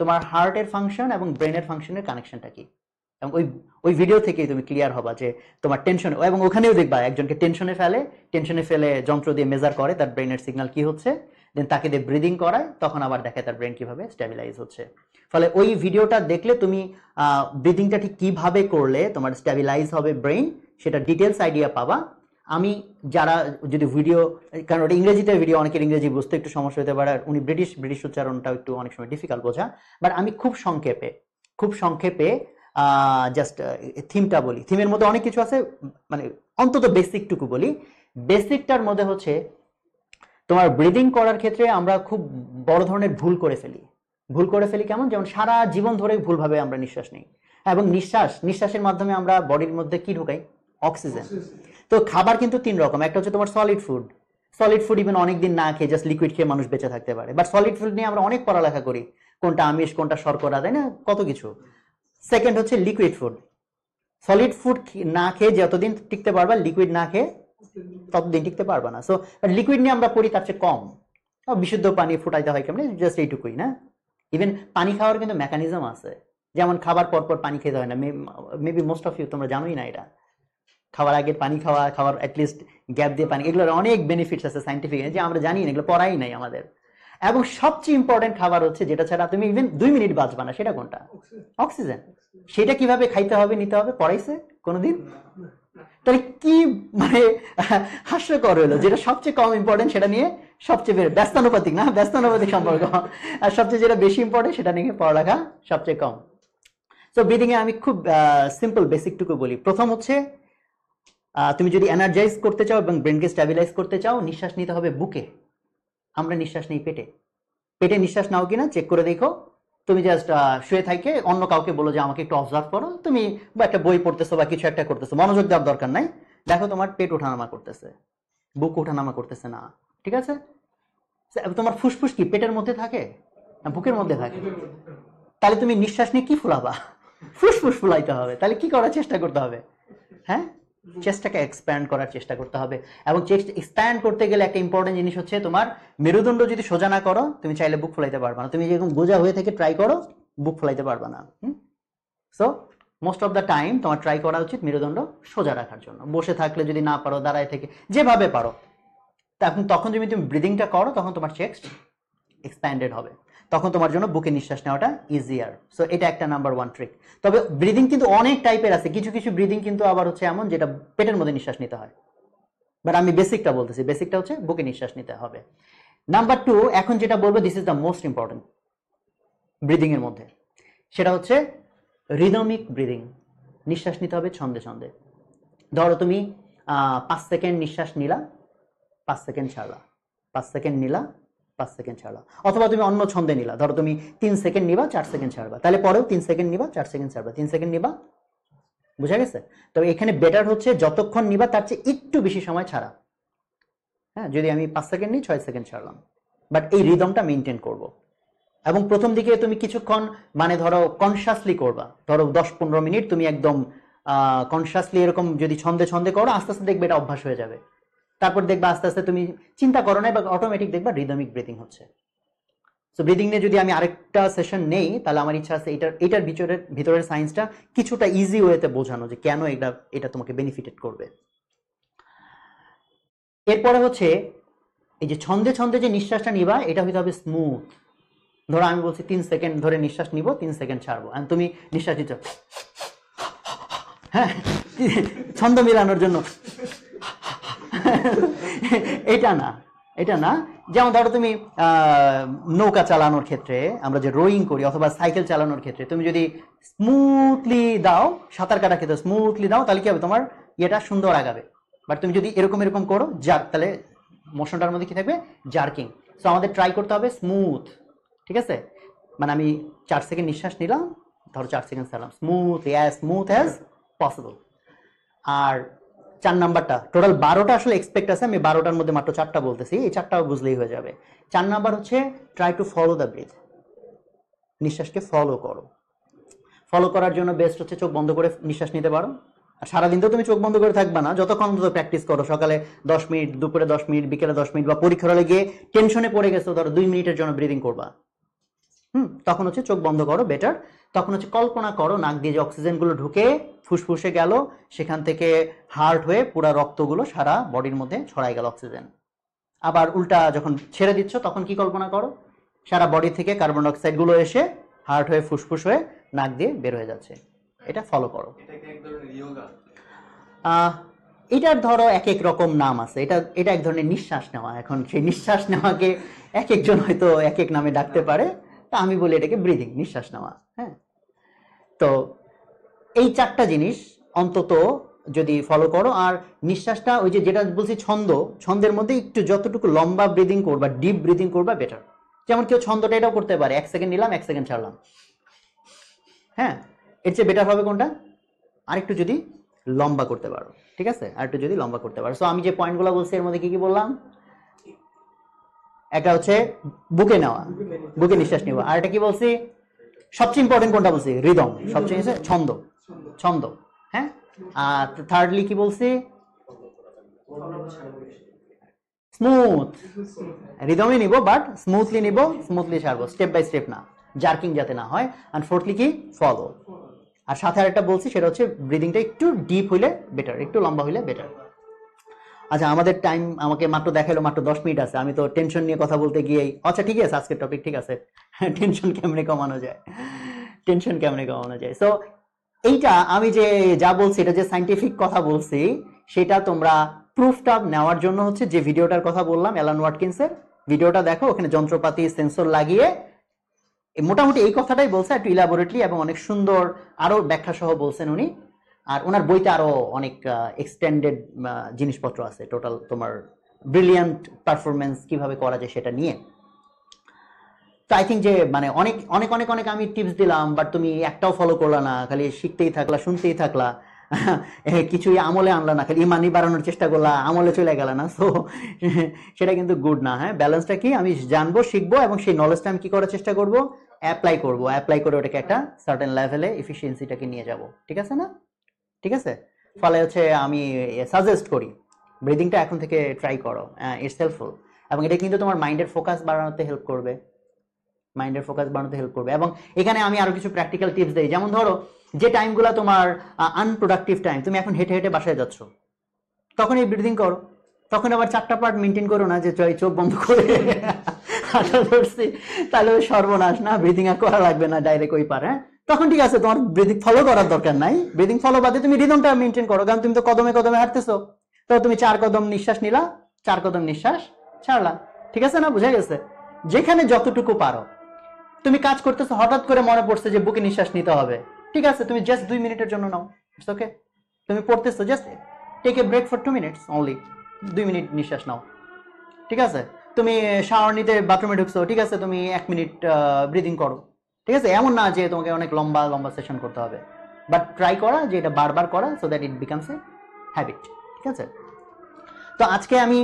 তোমার হার্টের ফাংশন এবং ব্রেনের ফাংশনের কানেকশনটা কি। এবং ওই ওই ভিডিও থেকেই তুমি ক্লিয়ার হবা যে তোমার টেনশন এবং ওখানেও দেখবা একজনকে টেনশনে ফেলে টেনশনে ফেলে যন্ত্র দিয়ে মেজার করে তার ব্রেনের সিগন্যাল কি হচ্ছে দেন তাকে দিয়ে ব্রিদিং করায়, তখন আবার দেখে তার ব্রেন কীভাবে স্টেবিলাইজ হচ্ছে। ফলে ওই ভিডিওটা দেখলে তুমি ব্রিদিংটা ঠিক কীভাবে করলে তোমার স্ট্যাবিলাইজ হবে ব্রেন সেটা ডিটেলস আইডিয়া পাবা। আমি যারা যদি ভিডিও কারণ ওটা ইংরেজিতে ভিডিও অনেকের ইংরেজি বুঝতে একটু সমস্যা হতে পারে উনি ব্রিটিশ ব্রিটিশ উচ্চারণটাও একটু অনেক সময় ডিফিকাল্ট বোঝা বাট আমি খুব সংক্ষেপে খুব সংক্ষেপে জাস্ট থিমটা বলি। থিমের মধ্যে অনেক কিছু আছে মানে অন্তত বেসিকটুকু বলি। বেসিকটার মধ্যে হচ্ছে তোমার ব্রিদিং করার ক্ষেত্রে আমরা খুব বড় ধরনের ভুল করে ফেলি। ভুল করে ফেলি কেমন? যেমন সারা জীবন ধরে ভুলভাবে আমরা নিঃশ্বাস নিই। এবং নিঃশ্বাস নিঃশ্বাসের মাধ্যমে আমরা বডির মধ্যে কি ঢোকাই? অক্সিজেন তো খাবার কিন্তু তিন রকম। একটা হচ্ছে তোমার solid food solid food even অনেকদিন না খেয়ে জাস্ট লিকুইড খেয়ে মানুষ বেঁচে থাকতে পারে। বাট সলিড ফুড নিয়ে আমরা অনেক পড়ালেখা করি। কোনটা আমিষ কোনটা শর্করা তাই না? কত কিছু। সেকেন্ড হচ্ছে লিকুইড ফুড সলিড ফুড না খেয়ে যতদিন টিকতে পারবা লিকুইড না খেয়ে ততদিন টিকতে পারবা না। সো লিকুইড নিয়ে আমরা পড়ি তার চেয়ে কম। বিশুদ্ধ পানি ফুটাইতে হয় কেমন? জাস্ট এইটুকুই, না? ইভেন পানি খাওয়ার কিন্তু মেকানিজম আছে। যেমন খাবার পর পর পানি খেতে হয় না। মেবি মোস্ট অফ ইউ তোমরা জানোই না এটা। খাওয়ার আগে পানি খাওয়া, খাওয়ার অ্যাটলিস্ট গ্যাপ দিয়ে পানি, এগুলোর অনেক বেনিফিটস আছে সাইন্টিফিক যে আমরা জানি না, এগুলো পড়াই নাই আমাদের। এবং সবচেয়ে ইম্পর্টেন্ট খাবার হচ্ছে যেটা ছাড়া তুমি ইভেন দুই মিনিট বাঁচবা না সেটা কোনটা? অক্সিজেন সেটা কীভাবে খাইতে হবে নিতে হবে পড়াইছে কোনোদিন? তাহলে কি মানে হাস্যকর হলো যেটা সবচেয়ে কম ইম্পর্টেন্ট সেটা নিয়ে সবচেয়ে ব্যস্তানুপাতিক না ব্যস্তানুপাতিক সম্পর্ক। আর সবচেয়ে যেটা বেশি ইম্পর্টেন্ট সেটা নিয়ে পড়ালেখা সবচেয়ে কম। তো ব্রিদিং এ আমি খুব সিম্পল বেসিকটুকু বলি। প্রথম হচ্ছে আহ, তুমি যদি এনার্জাইজ করতে চাও এবং ব্রেনকে স্ট্যাবিলাইজ করতে চাও নিঃশ্বাস নিতে হবে বুকে। আমরা নিঃশ্বাস নেই পেটে। পেটে নিঃশ্বাস নাও কিনা চেক করে দেখো। তুমি জাস্ট শুয়ে থাকে, অন্য কাউকে বলো যে আমাকে একটু অবজার্ভ করো। তুমি বা একটা বই পড়তেছো বা কিছু একটা করতেছো, মনোযোগ দেওয়ার দরকার নাই। দেখো তোমার পেট ওঠানামা করতেছে, বুক ওঠানামা করতেছে না, ঠিক আছে? তোমার ফুসফুস কি, পেটের মধ্যে থাকে? না, বুকের মধ্যে থাকে? তাহলে তুমি নিঃশ্বাস নিয়ে কি ফুলাবা? ফুসফুস ফুলাইতে হবে, তাহলে কি করার চেষ্টা করতে হবে? হ্যাঁ? চেষ্টাকে এক্সপ্যান্ড করার চেষ্টা করতে হবে। এবং চেস্ট এক্সপ্যান্ড করতে গেলে একটা ইম্পর্টেন্ট জিনিস হচ্ছে তোমার মেরুদণ্ড যদি সোজা না করো, তুমি চাইলে বুক ফুলাইতে পারবে না। তুমি যেরকম বোঝা হয়ে থেকে ট্রাই করো বুক ফুলাইতে পারবে না। So most of the time তোমার ট্রাই করা উচিত মেরুদণ্ড সোজা রাখার জন্য। বসে থাকলে যদি না পারো, দাঁড়ায় থেকে, যেভাবে পারো। তখন তখন যদি তুমি ব্রিদিংটা করো, তখন তোমার চেস্ট এক্সপ্যান্ডেড হবে। তখন তোমার জন্য বুকে নিঃশ্বাস নেওয়াটা ইজিয়ার সো এটা একটা নাম্বার ওয়ান ট্রিক তবে ব্রিদিং কিন্তু অনেক টাইপের আছে। কিছু কিছু ব্রিদিং কিন্তু আবার হচ্ছে এমন যেটা পেটের মধ্যে নিঃশ্বাস নিতে হয়। বাট আমি বেসিকটা বলতেছি। বেসিকটা হচ্ছে বুকে নিঃশ্বাস নিতে হবে। নাম্বার টু এখন যেটা বলব this is the most important breathing এর মধ্যে। সেটা হচ্ছে রিদমিক ব্রিদিং নিঃশ্বাস নিতে হবে ছন্দে ছন্দে। ধরো তুমি পাঁচ সেকেন্ড নিঃশ্বাস নিলা, পাঁচ সেকেন্ড ছাড়লা। পাঁচ সেকেন্ড নিলা পাঁচ সেকেন্ড ছাড়লা অথবা তুমি অন্য ছন্দে নিলা। ধরো তুমি তিন সেকেন্ড নিবা চার সেকেন্ড ছাড়বা। তাহলে পরেও তিন সেকেন্ড নিবা চার সেকেন্ড ছাড়বা। তিন সেকেন্ড নিবা। বুঝা গেছে? তবে এখানে বেটার হচ্ছে যতক্ষণ নিবা তার চেয়ে একটু বেশি সময় ছাড়া। হ্যাঁ যদি আমি পাঁচ সেকেন্ড নিই ছয় সেকেন্ড ছাড়লাম। বাট এই রিদমটা মেনটেন করব। এবং প্রথম দিকে তুমি কিছুক্ষণ মানে ধরো কনসিয়াসলি করবা। ধরো দশ পনেরো মিনিট তুমি একদম কনসিয়াসলি এরকম যদি ছন্দে ছন্দে করো আস্তে আস্তে দেখবে এটা অভ্যাস হয়ে যাবে। তারপর দেখবা আস্তে আস্তে তুমি চিন্তা করো না বা অটোমেটিক দেখবা রিদমিক ব্রিদিং হচ্ছে। সো ব্রিদিং নিয়ে যদি আমি আরেকটা সেশন নেই, তাহলে আমার ইচ্ছা আছে এটার এটার ভিতরের ভিতরের সায়েন্সটা কিছুটা ইজি ওয়েতে বোঝানো যে কেন এটা এটা তোমাকে বেনিফিটেড করবে। এরপরে হচ্ছে এই যে ছন্দে ছন্দে যে নিঃশ্বাসটা নিবা, এটা হইতে হবে স্মুথ ধরো আমি বলছি তিন সেকেন্ড ধরে নিঃশ্বাস নিব, তিন সেকেন্ড ছাড়বো। আর তুমি নিঃশ্বাস দিচ্ছ হ্যাঁ ছন্দ মিলানোর জন্য। এটা না এটা না। যেমন ধরো তুমি নৌকা চালানোর ক্ষেত্রে আমরা যে রোয়িং করি অথবা সাইকেল চালানোর ক্ষেত্রে, তুমি যদি স্মুথলি দাও, সাঁতার কাটা ক্ষেত্রে স্মুথলি দাও, তাহলে কি হবে? তোমার ইয়েটা সুন্দর আগাবে। বাট তুমি যদি এরকম এরকম করো, যার, তাহলে মোশনটার মধ্যে কি থাকবে? জার্কিং সো আমাদের ট্রাই করতে হবে স্মুথ ঠিক আছে? মানে আমি চার সেকেন্ড নিঃশ্বাস নিলাম, ধরো চার সেকেন্ড ছাড়লাম smooth as smooth as possible আর চার নাম্বারটা। টোটাল বারোটা আসলে এক্সপেক্ট আছে, আমি বারোটার মধ্যে মাত্র চারটা বলতেছি। এই চারটাও বুঝলেই হয়ে যাবে। চার নাম্বার হচ্ছে try to follow the breath নিঃশ্বাসকে follow করো। ফলো করার জন্য বেস্ট হচ্ছে চোখ বন্ধ করে নিঃশ্বাস নিতে পারো। আর সারাদিন তো তুমি চোখ বন্ধ করে থাকবা না। যতক্ষণ অন্তত প্র্যাকটিস করো, সকালে দশ মিনিট, দুপুরে দশ মিনিট, বিকেলে দশ মিনিট বা পরীক্ষার হলে গিয়ে টেনশনে পড়ে গেছো, ধরো দুই মিনিটের জন্য ব্রিদিং করবা। হুম, তখন হচ্ছে চোখ বন্ধ করো বেটার তখন হচ্ছে কল্পনা করো নাক দিয়ে যে অক্সিজেনগুলো ঢুকে ফুসফুসে গেল সেখান থেকে হার্ট হয়ে পুরো রক্তগুলো সারা বডির মধ্যে ছড়াই গেল অক্সিজেন। আবার উল্টা যখন ছেড়ে দিচ্ছ তখন কি কল্পনা করো? সারা বডি থেকে কার্বন ডাইঅক্সাইডগুলো এসে হার্ট হয়ে ফুসফুস হয়ে নাক দিয়ে বের হয়ে যাচ্ছে। এটা ফলো করো। এটার ধরো এক এক রকম নাম আছে। এটা এটা এক ধরনের নিঃশ্বাস নেওয়া। এখন সেই নিঃশ্বাস নেওয়াকে এক একজন হয়তো এক এক নামে ডাকতে পারে। তা আমি বলি এটাকে ব্রিদিং নিঃশ্বাস নেওয়া। হ্যাঁ? তো এই চারটা জিনিস অন্তত যদি ফলো করো, আর নিঃশ্বাসটা ওই যে যেটা বলছি ছন্দ, ছন্দের মধ্যে একটু যতটুকু লম্বা ব্রিদিং করবা ডিপ ব্রিদিং করবা বেটার যেমন কেউ ছন্দটা এটাও করতে পারে, এক সেকেন্ড নিলাম, এক সেকেন্ড ছাড়লাম। হ্যাঁ এর চেয়ে বেটার হবে কোনটা? আরেকটু যদি লম্বা করতে পারো, ঠিক আছে? আরেকটু যদি লম্বা করতে পারো। সো আমি যে পয়েন্টগুলো বলছি, এর মধ্যে কি কি বললাম? একটা হচ্ছে বুকে নেওয়া, বুকে নিঃশ্বাস নেওয়া। আর একটা কি বলছি? সবচেয়ে ইম্পর্টেন্ট কোনটা বলছি? রিদম সবচেয়ে হচ্ছে ছন্দ। ছন্দ। হ্যাঁ? আর থার্ডলি কি বলছি? স্মুথ রিদমই নিব বাট স্মুথলি নিব স্মুথলি ছাড়বো স্টেপ বাই স্টেপ না। জার্কিং যাতে না হয়। আর ফোর্থলি কি? ফলো আর সাথে আরেকটা বলছি সেটা হচ্ছে ব্রিদিংটা একটু ডিপ হইলে বেটার একটু লম্বা হইলে বেটার আচ্ছা আমাদের টাইম আমাকে মাত্র দেখাল মাত্র দশ মিনিট আছে। আমি তো টেনশন নিয়ে কথা বলতে গিয়েই আচ্ছা ঠিক আছে, আজকের টপিক ঠিক আছে। টেনশন কেমনে কমানো যায়? টেনশন কেমনে কমানো যায়? সো এইটা আমি যে যা বলছি, এটা যে সাইন্টিফিক কথা বলছি, সেটা তোমরা প্রুফটা নেওয়ার জন্য হচ্ছে যে ভিডিওটার কথা বললাম অ্যালান ওয়াটকিন্সের ভিডিওটা দেখো, ওখানে যন্ত্রপাতি সেন্সর লাগিয়ে মোটামুটি এই কথাটাই বলছে একটু ইলাবোরেটলি এবং অনেক সুন্দর আরও ব্যাখ্যা সহ বলছেন উনি। আর ওনার বইতে আরও অনেক এক্সটেন্ডেড জিনিসপত্র আছে টোটাল তোমার ব্রিলিয়ান্ট পারফরমেন্স কীভাবে করা যায় সেটা নিয়ে। তো আই থিঙ্ক যে মানে অনেক অনেক অনেক অনেক আমি টিপস দিলাম বাট তুমি একটাও ফলো করলা না, খালি শিখতেই থাকলা, শুনতেই থাকলা। কিছুই আমলে আনলা না, খালি ইমানি বাড়ানোর চেষ্টা করলা, আমলে চলে গেল না সো সেটা কিন্তু গুড না হ্যাঁ? ব্যালেন্সটা কি? আমি জানব, শিখব, এবং সেই নলেজটা আমি কি করার চেষ্টা করব? অ্যাপ্লাই করব অ্যাপ্লাই করে ওটাকে একটা সার্টেন লেভেলে এফিসিয়েন্সিটাকে নিয়ে যাব, ঠিক আছে না? ঠিক আছে? ফলে হচ্ছে আমি সাজেস্ট করি ব্রিদিংটা এখন থেকে ট্রাই করো ইটস হেল্পফুল এবং এটা কিন্তু তোমার মাইন্ডের ফোকাস বাড়ানোতে হেল্প করবে। মাইন্ডের ফোকাস বাড়াতে হেল্প করবে। এবং এখানে আমি আরও কিছু প্র্যাকটিক্যাল টিপস দেই। যেমন ধরো, যে টাইমগুলো তোমার আনপ্রোডাক্টিভ টাইম তুমি এখন হেঁটে হেঁটে বাসায় যাচ্ছ, তখন এই ব্রিদিং করো। তখন আবার চারটা পার্ট মেনটেন করো না যে চোখ বন্ধ করে হাঁটা ধরছি। তাহলে সর্বনাশ না ব্রিদিং আর করা লাগবে না ডাইরেক্ট ওই পার হ্যাঁ? তখন ঠিক আছে, তোমার ব্রিদিং ফলো করার দরকার নাই। ব্রিদিং ফলো বাদে তুমি রিদমটা মেনটেন করো, কারণ তুমি তো কদমে কদমে হাঁটতেছো। তো তুমি চার কদম নিঃশ্বাস নিলা, চার কদম নিঃশ্বাস ছাড়লা। ঠিক আছে না? বুঝা গেছে? যেখানে যতটুকু পারো। তুমি কাজ করতেছো, হঠাৎ করে মনে পড়ছে যে বুকে নিঃশ্বাস নিতে হবে। ঠিক আছে? তুমি জাস্ট দুই মিনিটের জন্য নাও। ওকে তুমি পড়তেছো just take a break for two minutes only দুই মিনিট নিঃশ্বাস নাও। ঠিক আছে? তুমি শাওয়ার নিতে বাথরুমে ঢুকছো, ঠিক আছে? তুমি এক মিনিট ব্রিদিং করো। ঠিক আছে, এমন না যে তোমাকে অনেক লম্বা লম্বা সেশন করতে হবে। বাট ট্রাই করা, যে এটা বারবার করা so that it becomes a habit ঠিক আছে? তো আজকে আমি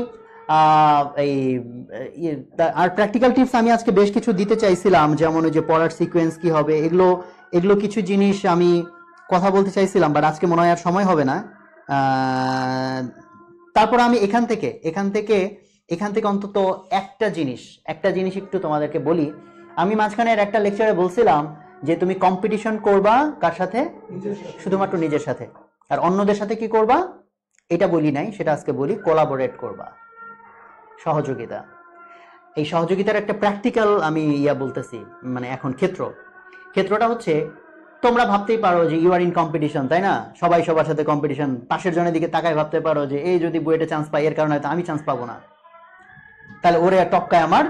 এই আর প্র্যাকটিক্যাল টিপস আমি আজকে বেশ কিছু দিতে চাইছিলাম, যেমন ওই যে পড়ার সিকোয়েন্স কি হবে, এগুলো এগুলো কিছু জিনিস আমি কথা বলতে চাইছিলাম বাট আজকে মনে হয় আর সময় হবে না। তারপর আমি এখান থেকে এখান থেকে এখান থেকে অন্তত একটা জিনিস একটা জিনিস একটু তোমাদেরকে বলি আমি মাঝখানের একটা লেকচারে বলছিলাম যে তুমি কম্পিটিশন করবা কার সাথে? শুধুমাত্র নিজের সাথে। আর অন্যদের সাথে কি করবা? এটা বলি নাই সেটা আজকে বলি কোলাবোরেট করবা। সহযোগিতা। এই সহযোগিতার একটা প্র্যাকটিক্যাল আমি ইয়া বলতেছি মানে এখন ক্ষেত্র। ক্ষেত্রটা হচ্ছে তোমরা ভাবতেই পারো যে ইউ আর ইন কম্পিটিশন তাই না? সবাই সবার সাথে কম্পিটিশন পাশের জনের দিকে তাকায় ভাবতে পারো যে এই যদি বুয়েটে চান্স পাই এর কারণে হয়তো আমি চান্স পাবো না। তাহলে ওরে টপকায় আমার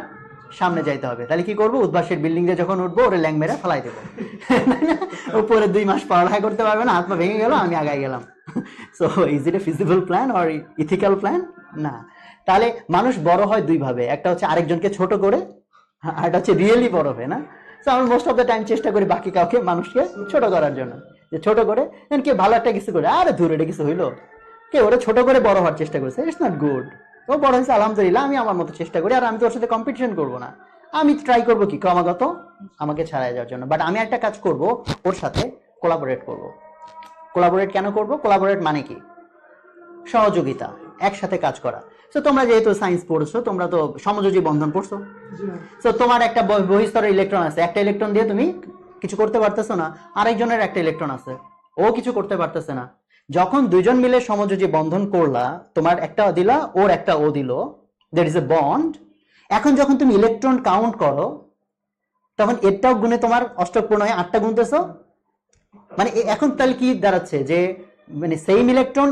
সামনে যাইতে হবে। তাহলে কি করব? উদ্ভাসের বিল্ডিং এ যখন উঠবো, ওরে ল্যাং মেরে ফেলাই দেবো। উপরে দুই মাস পড়ালেখা করতে পারবে না আত্মা ভেঙে গেল, আমি আগাই গেলাম। So is it a feasible plan or ethical plan না। তাহলে মানুষ বড় হয় দুই ভাবে। একটা হচ্ছে আরেকজনকে ছোট করে, আর একটা হচ্ছে রিয়েলি বড় হবে না? তো আমরা মোস্ট অফ দ্য টাইম চেষ্টা করি বাকি কাউকে, মানুষকে ছোট করার জন্য। যে ছোট করে দেন কে ভালো একটা কিছু করে, আরে দূর এটা কিছু হইল। কে ওরা ছোট করে বড় হওয়ার চেষ্টা করেছে ইটস নট গুড ও বড় হয়েছে আলহামদুলিল্লাহ আমি আমার মতো চেষ্টা করি আর আমি তোর সাথে কম্পিটিশন করব না। আমি ট্রাই করব কি ক্রমাগত আমাকে ছাড়াই যাওয়ার জন্য। বাট আমি একটা কাজ করব ওর সাথে কোলাবোরেট করব। কোলাবোরেট কেন করব? কোলাবোরেট মানে কি? সহযোগিতা একসাথে কাজ করা। তো তোমরা যেহেতু সায়েন্স পড়ছো তোমরা তো সমযোজী বন্ধন পড়ছো। তো তোমার একটা বহ- বহিস্তরের ইলেকট্রন আছে। একটা ইলেকট্রন দিয়ে তুমি কিছু করতে পারতেছো না। আরেকজনের একটা ইলেকট্রন আছে। ও কিছু করতে পারতেছে না। যখন দুইজন মিলে সমযোজী বন্ধন করলা, তোমার একটা ও দিলা, ওর একটা ও দিল দ্যাট ইজ এ বন্ড এখন যখন তুমি ইলেকট্রন কাউন্ট করো, তখন এরটাও গুণে তোমার অষ্টক পূর্ণ হয়ে আটটা গুনতেছো মানে এখন তাহলে কি দাঁড়াচ্ছে যে মানে সেম ইলেকট্রন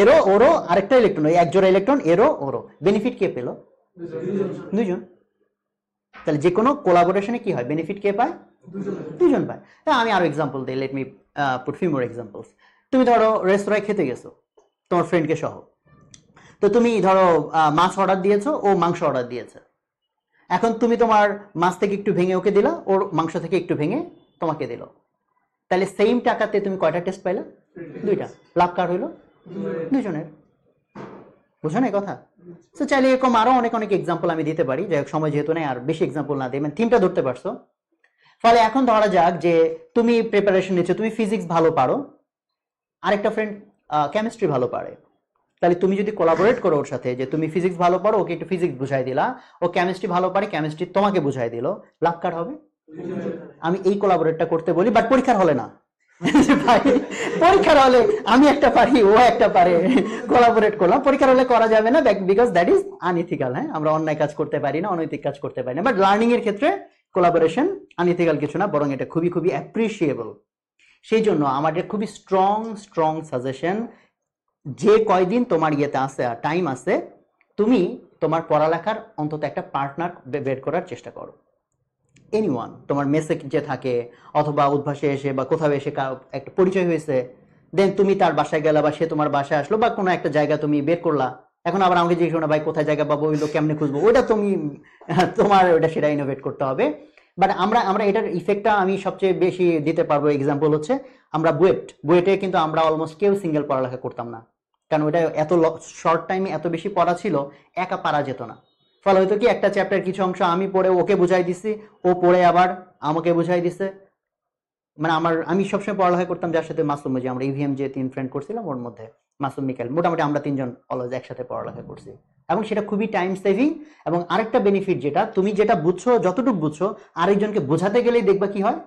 এরও ওরও আরেকটা ইলেকট্রন ওই একজোড়া ইলেকট্রন এরও ওরও। বেনিফিট কে পেল? দুইজন। তাহলে যে কোনো কোলাবোরেশনে কি হয়? বেনিফিট কে পায়? দুজন পায়। আমি আরও এক্সাম্পল দিই let me put few more examples তুমি ধরো রেস্তোরাঁয় খেতে গেছো, তোমার ফ্রেন্ডকে সহ। তো তুমি ধরো মাছ অর্ডার দিয়েছ, ও মাংস অর্ডার দিয়েছে। এখন তুমি তোমার মাছ থেকে একটু ভেঙে ওকে দিলা, ওর মাংস থেকে একটু ভেঙে তোমাকে দিল। তাহলে সেম টাকাতে তুমি কয়টা টেস্ট পাইলা? দুইটা। লাভ কার হইল? দুজনের বুঝো না কথা? তো চাইলে এরকম আরও অনেক অনেক এক্সাম্পল আমি দিতে পারি, যাই হোক, সময় যেহেতু নেই, আর বেশি এক্সাম্পল না দিই মানে থিমটা ধরতে পারছ। ফলে এখন ধরা যাক যে তুমি প্রিপারেশন নিচ্ছ, তুমি ফিজিক্স ভালো পারো আরেকটা ফ্রেন্ড কেমিস্ট্রি ভালো পারে। তাহলে তুমি যদি কোলাবোরেট করো ওর সাথে যে তুমি ফিজিক্স ভালো পারো ওকে একটু ফিজিক্স বুঝাই দিলা। ও কেমিস্ট্রি ভালো পারে কেমিস্ট্রি তোমাকে বুঝাই দিল। লাভ কার হবে? আমি এই কোলাবোরেটটা করতে বলি বাট পরীক্ষার হলে না। পরীক্ষার হলে আমি একটা পারি, ও একটা পারে। কোলাবোরেট করলাম। পরীক্ষার হলে করা যাবে না বিকজ দ্যাট ইজ আনইথিক্যাল হ্যাঁ? আমরা অন্যায় কাজ করতে পারি না, অনৈতিক কাজ করতে পারি না। বাট লার্নিং এর ক্ষেত্রে কোলাবোরেশন আনইথিক্যাল কিছু না, বরং এটা খুবই খুবই অ্যাপ্রিসিয়েবল সেই জন্য আমাদের খুবই স্ট্রং স্ট্রং সাজেশন যে কয়দিন তোমার ইয়েতে আছে টাইম আছে, তুমি তোমার পড়ালেখার অন্তত একটা পার্টনার বের করার চেষ্টা করো। এনিওয়ান তোমার মেসে যে থাকে, অথবা উদ্ভাসে এসে বা কোথাও এসে একটা পরিচয় হয়েছে দেন তুমি তার বাসায় গেলা বা সে তোমার বাসায় আসলো বা কোনো একটা জায়গা তুমি বের করলা, এখন আবার আমাকে জিজ্ঞেস করো ভাই, কোথায় জায়গা পাবো? ওই লোক কেমনে খুঁজবো? ওইটা তুমি তোমার ওটা সেটা ইনোভেট করতে হবে। বাট আমরা আমরা এটার ইফেক্টটা আমি সবচেয়ে বেশি দিতে পারব এক্সাম্পল হচ্ছে, আমরা বুয়েট, বুয়েটে কিন্তু আমরা অলমোস্ট কেউ সিঙ্গেল পড়ালেখা করতাম না। কারণ ওটা এত শর্ট টাইমে এত বেশি পড়া ছিল, একা পারা যেত না। ফলে হয়তো কি একটা চ্যাপ্টার কিছু অংশ আমি পড়ে ওকে বুঝাই দিছি, ও পড়ে আবার আমাকে বুঝাই দিছে। মানে আমার, আমি সবসময় পড়ালেখা করতাম যার সাথে মাসুম যে আমরা ইভিএম যে তিন ফ্রেন্ড করছিলাম ওর মধ্যে, মাসুম মিকাল মোটামুটি আমরা তিনজন অলওয়েজ একসাথে পড়ালেখা করছি। এবং সেটা খুবই টাইম সেভিং এবং আরেকটা বেনিফিট যেটা, তুমি যেটা বুঝছ, যতটুকু বুঝছ, আরেকজনকে বোঝাতে গেলেই দেখবা কি হয়?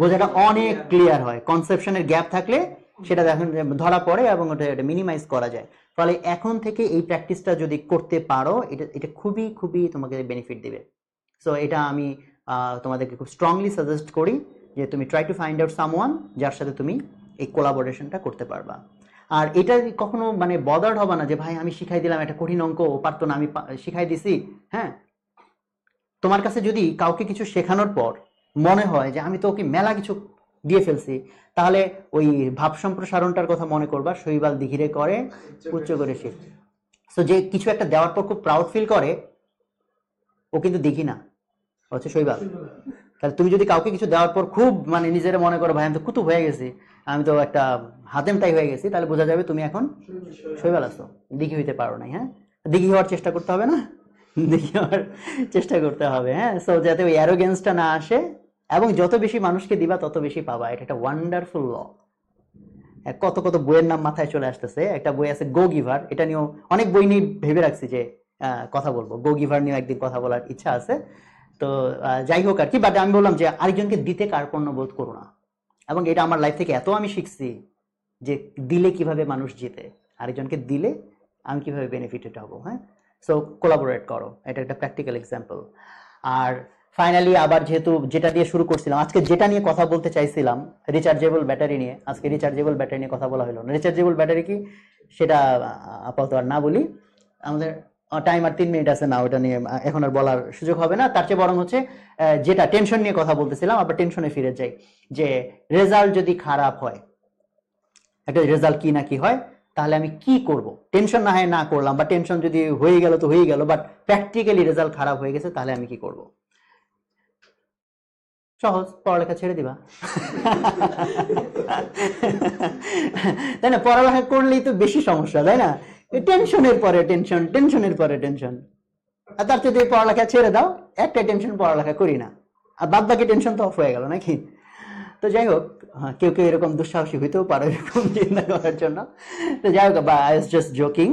বোঝাটা অনেক ক্লিয়ার হয়। কনসেপশনের গ্যাপ থাকলে সেটা দেখেন, ধরা পড়ে এবং ওটা, এটা মিনিমাইজ করা যায়। ফলে এখন থেকে এই প্র্যাকটিসটা যদি করতে পারো, এটা এটা খুবই খুবই তোমাকে বেনিফিট দিবে। সো এটা আমি তোমাদেরকে খুব স্ট্রংলি সাজেস্ট করি যে, তুমি try to find out someone যার সাথে তুমি এই কোলাবোরেশনটা করতে পারবা। আর এটা কখনো মানে বদার্ড হবে না যে ভাই আমি শিখাই দিলাম একটা কঠিন অঙ্ক ও পারতো না আমি শিখাই দিছি। হ্যাঁ? তোমার কাছে যদি কাউকে কিছু শেখানোর পর মনে হয় যে আমি তো ওকে মেলা কিছু দিয়ে ফেলছি তাহলে ওই ভাব সম্প্রসারণটার কথা মনে করবা শৈবাল দিঘিরে করে উচ্চ করে শিখ সো। যে কিছু একটা দেওয়ার পর খুব প্রাউড ফিল করে ও কিন্তু দেখি না। হচ্ছে শৈবাল। তাহলে তুমি যদি কাউকে কিছু দেওয়ার পর খুব মানে নিজের মনে করো, ভাই, আমি তো কুতুব হয়ে গেছি, আমি তো একটা হাতেমটাই হয়ে গেছি তাহলে বোঝা যাবে তুমি এখন শৈবাল আসো দিঘি হইতে পারো নাই হ্যাঁ? দিঘি হওয়ার চেষ্টা করতে হবে না? দিঘি হওয়ার চেষ্টা করতে হবে হ্যাঁ? সো যাতে ওই অ্যারোগেন্সটা না আসে, এবং যত বেশি মানুষকে দিবা, তত বেশি পাবা। এটা একটা ওয়ান্ডারফুল ল কত কত বইয়ের নাম মাথায় চলে আসতেছে। একটা বই আছে গো গিভার এটা নিয়েও অনেক বই নিয়ে ভেবে রাখছি যে কথা বলব। গো গিভার নিয়েও একদিন কথা বলার ইচ্ছা আছে। তো যাই হোক আর কি বাট আমি বললাম যে আরেকজনকে দিতে কার্পণ্য বোধ করো না। এবং এটা আমার লাইফ থেকে এত আমি শিখছি যে দিলে কীভাবে মানুষ জিতে, আরেকজনকে দিলে আমি কীভাবে বেনিফিটেড হব হ্যাঁ? সো কোলাবোরেট করো, এটা একটা প্র্যাকটিক্যাল এক্সাম্পল আর ফাইনালি আবার যেহেতু যেটা দিয়ে শুরু করছিলাম, আজকে যেটা নিয়ে কথা বলতে চাইছিলাম রিচার্জেবল ব্যাটারি নিয়ে, আজকে রিচার্জেবল ব্যাটারি নিয়ে কথা বলা হলো না। রিচার্জেবল ব্যাটারি কি? সেটা আপাতত আর না বলি, আমাদের টাইম আর তিন মিনিট আছে না ওটা নিয়ে এখন আর বলার সুযোগ হবে না। তার চেয়ে বরং হচ্ছে যেটা টেনশন নিয়ে কথা বলতেছিলাম আবার টেনশনে ফিরে যাই। যে রেজাল্ট যদি খারাপ হয়, একটা রেজাল্ট কি না কি হয়, তাহলে আমি কি করব? টেনশন না হয় না করলাম, বা টেনশন যদি হয়ে গেল তো হয়ে গেল বাট প্র্যাকটিক্যালি রেজাল্ট খারাপ হয়ে গেছে, তাহলে আমি কি করব? সহজ, পড়ালেখা ছেড়ে দিবা। তাই না? পড়ালেখা করলেই তো বেশি সমস্যা, তাই না? টেনশনের পরে টেনশন টেনশনের পরে টেনশন আর তার থেকে পড়ালেখা ছেড়ে দাও একটা টেনশন পড়ালেখা করি না। আর বাদ বাকি টেনশন তো অফ হয়ে গেল নাকি? তো যাই হোক হ্যাঁ, কেউ কেউ এরকম দুঃসাহসী হইতেও পারে এরকম চিন্তা করার জন্য। তো যাই হোক বা আই জাস্ট জোকিং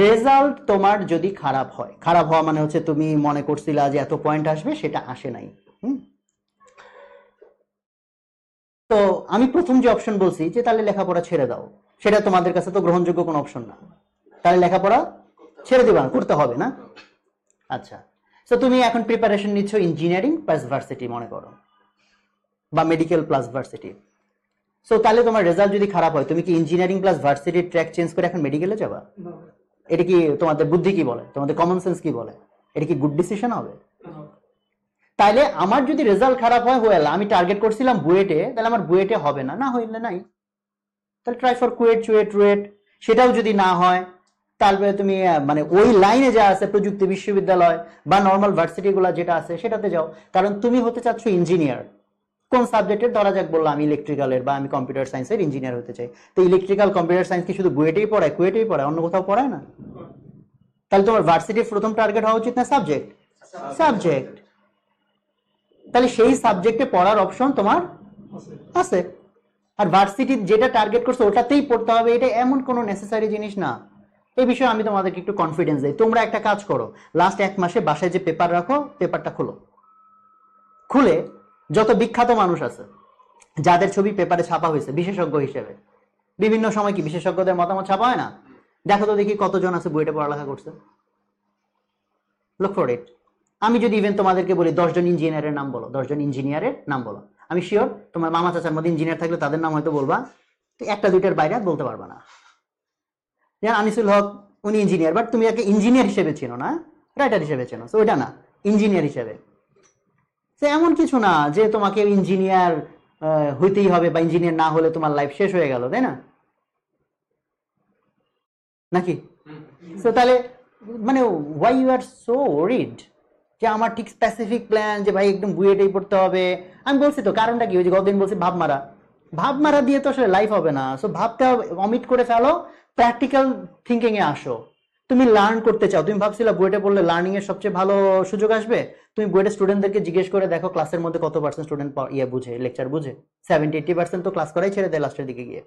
রেজাল্ট তোমার যদি খারাপ হয়। খারাপ হওয়া মানে হচ্ছে তুমি মনে করছিলা যে এত পয়েন্ট আসবে সেটা আসে নাই। হুম? তো আমি প্রথম যে অপশন বলছি যে তাহলে লেখাপড়া ছেড়ে দাও। সেটা তোমাদের কাছে তো গ্রহণযোগ্য কোনো অপশন না। তাহলে লেখাপড়া ছেড়ে দিবা করতে হবে না? আচ্ছা। তো তুমি এখন প্রিপারেশন নিচ্ছ ইঞ্জিনিয়ারিং প্লাস ভার্সিটি মনে করো বা মেডিকেল প্লাস ভার্সিটি সো তাহলে তোমার রেজাল্ট যদি খারাপ হয় তুমি কি ইঞ্জিনিয়ারিং প্লাস ভার্সিটির ট্র্যাক চেঞ্জ করে এখন মেডিকেলে যাবা? এটা কি তোমাদের বুদ্ধি কি বলে? তোমাদের কমন সেন্স কি বলে? এটা কি গুড ডিসিশন হবে? তাইলে আমার যদি রেজাল্ট খারাপ হয় ওয়েল আমি টার্গেট করছিলাম বুয়েটে তাহলে আমার বুয়েটে হবে না। না হইলে নাই। তাহলে ট্রাই ফর কুয়েট চুয়েট রুয়েট সেটাও যদি না হয় তারপরে তুমি মানে ওই লাইনে যা আছে প্রযুক্তি বিশ্ববিদ্যালয় বা নর্মাল ভার্সিটি গুলা যেটা আছে সেটাতে যাও। কারণ তুমি হতে চাচ্ছ ইঞ্জিনিয়ার কোন সাবজেক্টের ধরা যাক বললাম আমি ইলেকট্রিক্যালের বা আমি কম্পিউটার সায়েন্সের ইঞ্জিনিয়ার হতে চাই। তো ইলেকট্রিক্যাল কম্পিউটার সায়েন্স কি শুধু বুয়েটেই পড়ায়? কুয়েটেই পড়ায়? অন্য কোথাও পড়ায় না? তাহলে তোমার ভার্সিটির প্রথম টার্গেট হওয়া উচিত না সাবজেক্ট সাবজেক্ট তাহলে সেই সাবজেক্টে পড়ার অপশন তোমার আছে। আর ভার্সিটি যেটা টার্গেট করছে ওটাতেই পড়তে হবে, এটা এমন কোনো নেসেসারি জিনিস না। এই বিষয়ে আমি তোমাদেরকে একটু কনফিডেন্স দিই। তোমরা একটা কাজ করো লাস্ট এক মাসে বাসায় যে পেপার রাখো পেপারটা খোলো। খুলে যত বিখ্যাত মানুষ আছে, যাদের ছবি পেপারে ছাপা হয়েছে, বিশেষজ্ঞ হিসেবে। বিভিন্ন সময় কি বিশেষজ্ঞদের মতামত ছাপা হয় না? দেখো তো দেখি কতজন আছে বইটা পড়ালেখা করছে। লুক ফর ইট আমি যদি ইভেন তোমাদেরকে বলি দশজন ইঞ্জিনিয়ারের নাম বলো দশজন ইঞ্জিনিয়ারের নাম বলো। আমি শিওর তোমার মামা চাচার মধ্যে ইঞ্জিনিয়ার থাকলে তাদের নাম হয়তো বলবা তো একটা দুইটার বাইরে বলতে পারবা না। যেমন আনিসুল হক উনি ইঞ্জিনিয়ার বাট তুমি একে ইঞ্জিনিয়ার হিসেবে চেনো না রাইটার হিসেবে চেনো তো ওইটা না ইঞ্জিনিয়ার হিসেবে। সে এমন কিছু না যে তোমাকে ইঞ্জিনিয়ার হইতেই হবে বা ইঞ্জিনিয়ার না হলে তোমার লাইফ শেষ হয়ে গেল তাই না? নাকি? তো তাহলে মানে why you are so worried যে আমার ঠিক স্পেসিফিক প্ল্যান যে ভাই একদম বুয়েটাই পড়তে হবে। আমি বলছি তো, কারণটা কি? যে গতদিন বলছি ভাব মারা। ভাব মারা দিয়ে তো আসলে লাইফ হবে না। সো ভাবটা অমিট করে ফেলো প্র্যাকটিক্যাল থিঙ্কিং এ আসো। তুমি লার্ন করতে চাও। তুমি ভাবছিলে বুয়েটে পড়লে লার্নিং এর সবচেয়ে ভালো সুযোগ আসবে? তুমি বুয়েটে স্টুডেন্টদেরকে জিজ্ঞেস করে দেখো ক্লাসের মধ্যে কত পার্সেন্ট স্টুডেন্ট ইয়ে বুঝে লেকচার বুঝে। সেভেন্টি এইটি পার্সেন্ট তো ক্লাস করাই ছেড়ে দেয় লাস্টের দিকে গিয়ে।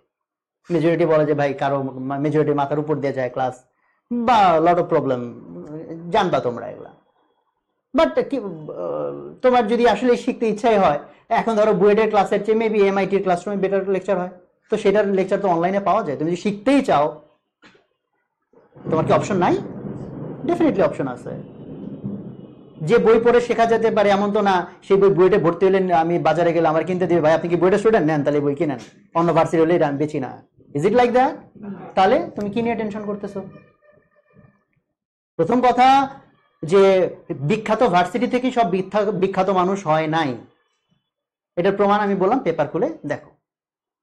মেজরিটি বলে যে, ভাই, কারও মেজরিটি মাথার উপর দিয়ে যায় ক্লাস বা লট অফ প্রবলেম জানবা তোমরা এগুলা। বাট তোমার যদি আসলে শিখতে ইচ্ছাই হয়, এখন ধরো বুয়েটের ক্লাসের চেয়ে মেবি এমআইটির ক্লাসরুমে বেটার লেকচার হয়। তো সেটার লেকচার তো অনলাইনে পাওয়া যায়। তুমি যদি শিখতেই চাও, তোমার কি অপশন নাই? ডেফিনেটলি অপশন আছে। যে বই পড়ে শেখা যেতে পারে এমন তো না, সেই বই বইটা ভর্তি হলে আমি বাজারে গেলে আমার কিনতে দিবে, ভাই, আপনি কি বইটা স্টুডেন্ট নেন, তাহলে বই কিনেন। অন্য ভার্সিটি হলে এটা বেচি না। ইজ ইট লাইক দ্যাট তাহলে তুমি কি নিয়ে টেনশন করতেছো? প্রথম কথা যে বিখ্যাত ভার্সিটি থেকে সব বিখ্যা- বিখ্যাত মানুষ হয় নাই। এটার প্রমাণ আমি বললাম পেপার খুলে দেখো।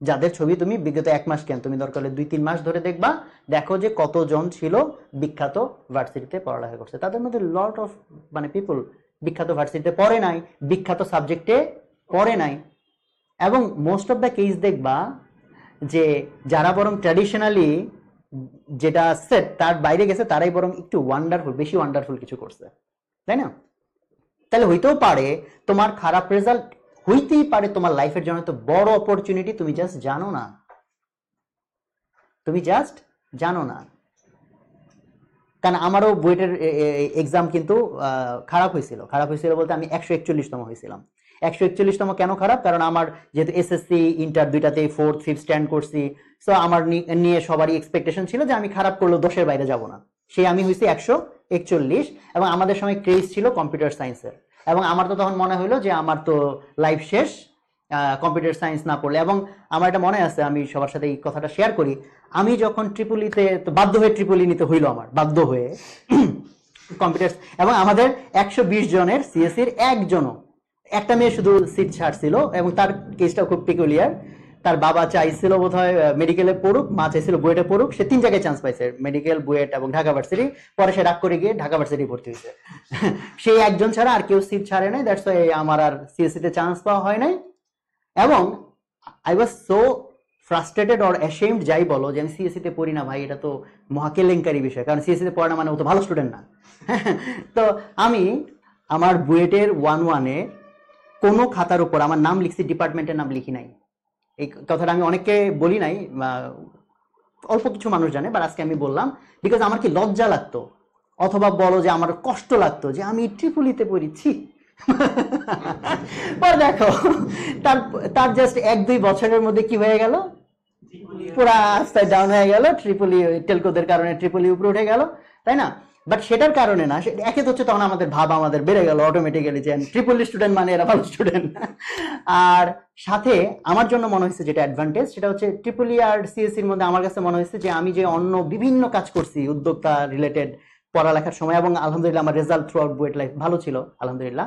যাদের ছবি তুমি বিগত এক মাস কেন, তুমি দরকার দুই তিন মাস ধরে দেখবা, দেখো যে কতজন ছিল বিখ্যাত ভার্সিটিতে পড়ালেখা করছে। তাদের মধ্যে লট অফ মানে পিপল বিখ্যাত ভার্সিটিতে পড়ে নাই, বিখ্যাত সাবজেক্টে পড়ে নাই। এবং মোস্ট অফ দ্য কেস দেখবা যে যারা বরং ট্র্যাডিশনালি যেটা সেট তার বাইরে গেছে, তারাই বরং একটু ওয়ান্ডারফুল বেশি ওয়ান্ডারফুল কিছু করছে। তাই না? তাহলে হইতেও পারে তোমার খারাপ রেজাল্ট হইতেই পারে তোমার লাইফের জন্য তো বড় অপরচুনিটি তুমি জাস্ট জানো না। তুমি জাস্ট জানো না। কারণ আমারও বুয়েটের এক্সাম কিন্তু খারাপ হয়েছিল। খারাপ হয়েছিল বলতে আমি একশো একচল্লিশতম হয়েছিলাম। একশো একচল্লিশতম কেন খারাপ? কারণ আমার যেহেতু এসএসসি ইন্টার দুইটাতেই ফোর্থ ফিফথ স্ট্যান্ড করছি। সো আমার নিয়ে সবারই এক্সপেকটেশন ছিল যে আমি খারাপ করলেও দশের বাইরে যাব না। সেই আমি হয়েছি একশো একচল্লিশ এবং আমাদের সময় ক্রেজ ছিল কম্পিউটার সায়েন্সের এবং আমার তো তখন মনে হলো যে আমার তো লাইফ শেষ কম্পিউটার সায়েন্স না পড়লে। এবং আমার এটা মনে আছে, আমি সবার সাথে এই কথাটা শেয়ার করি, আমি যখন ট্রিপুলিতে তো বাধ্য হয়ে ট্রিপুলি নিতে হইল আমার, বাধ্য হয়ে। কম্পিউটার এবং আমাদের একশো বিশ জনের সিএসসির একজনও, একটা মেয়ে শুধু সিট ছাড়ছিল এবং তার কেসটা খুব পিকুলিয়ার তার বাবা চাইছিল বোধ হয় মেডিকেলে পড়ুক, মা চাইছিল বুয়েটে পড়ুক, সে তিন জায়গায় চান্স পাইছে মেডিকেল বুয়েট এবং ঢাকা ভার্সিটি পরে সে রাগ করে গিয়ে ঢাকা ভার্সিটি ভর্তি হয়েছে। সেই একজন ছাড়া আর কেউ সিট ছাড়ে নাই দ্যাটস ওয়াই আমার আর সিএসসি তে চান্স পাওয়া হয় নাই। এবং I was so frustrated or ashamed যাই বলো, যে আমি সিএসসি তে পড়ি না ভাই, এটা তো মহাকেলেঙ্কারি বিষয়, কারণ সিএসসি তে পড়া না মানে ও তো ভালো স্টুডেন্ট না। তো আমি আমার বুয়েটের ওয়ান ওয়ানে কোনো খাতার উপর, আমার নাম লিখছি ডিপার্টমেন্টের নাম লিখি নাই। এই কথাটা আমি অনেককে বলি নাই অল্প কিছু মানুষ জানে বাট আজকে আমি বললাম বিকজ আমার কি লজ্জা লাগতো অথবা বলো যে আমার কষ্ট লাগতো যে আমি ট্রিপুলিতে পড়িছি পরে দেখো তার তার জাস্ট এক দুই বছরের মধ্যে কি হয়ে গেল? পুরা আস্তায় ডাউন হয়ে গেল ট্রিপলি টেলকোদের কারণে ট্রিপলি উপরে উঠে গেল তাই না? বাট সেটার কারণে না একে তো হচ্ছে তখন আমাদের ভাব আমাদের বেড়ে গেল অটোমেটিক্যালি যে ট্রিপলি স্টুডেন্ট মানে এরা ভালো স্টুডেন্ট আর সাথে আমার জন্য মনে হয়েছে যেটা অ্যাডভান্টেজ সেটা হচ্ছে ট্রিপলি আর সিএসসির মধ্যে আমার কাছে মনে হয়েছে যে আমি যে অন্য বিভিন্ন কাজ করছি, উদ্যোক্তা রিলেটেড পড়ালেখার সময় এবং আলহামদুলিল্লাহ আমার result throughout BUET life ভালো ছিল, আলহামদুলিল্লাহ।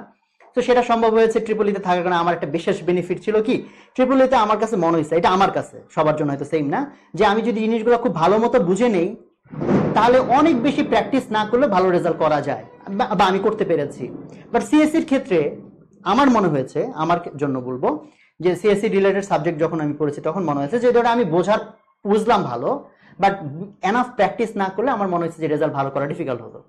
তো সেটা সম্ভব হয়েছে ট্রিপলিতে থাকার কারণে আমার একটা বিশেষ বেনিফিট ছিল কি ট্রিপলিতে আমার কাছে মনে হয়েছে, এটা আমার কাছে, সবার জন্য হয়তো সেম না, যে আমি যদি জিনিসগুলো খুব ভালো মতো বুঝে নেই তাহলে অনেক বেশি প্র্যাকটিস না করলে ভালো রেজাল্ট করা যায়, বা- আমি করতে পেরেছি। বাট সিএসসির ক্ষেত্রে আমার মনে হয়েছে, আমার জন্য বলব, যে সিএসসি রিলেটেড সাবজেক্ট যখন আমি পড়েছি তখন মনে হয়েছে যে ধরো আমি বোঝার, বুঝলাম ভালো বাট এনাফ প্র্যাকটিস না করলে আমার মনে হয়েছে যে রেজাল্ট ভালো করা ডিফিকাল্ট হতো।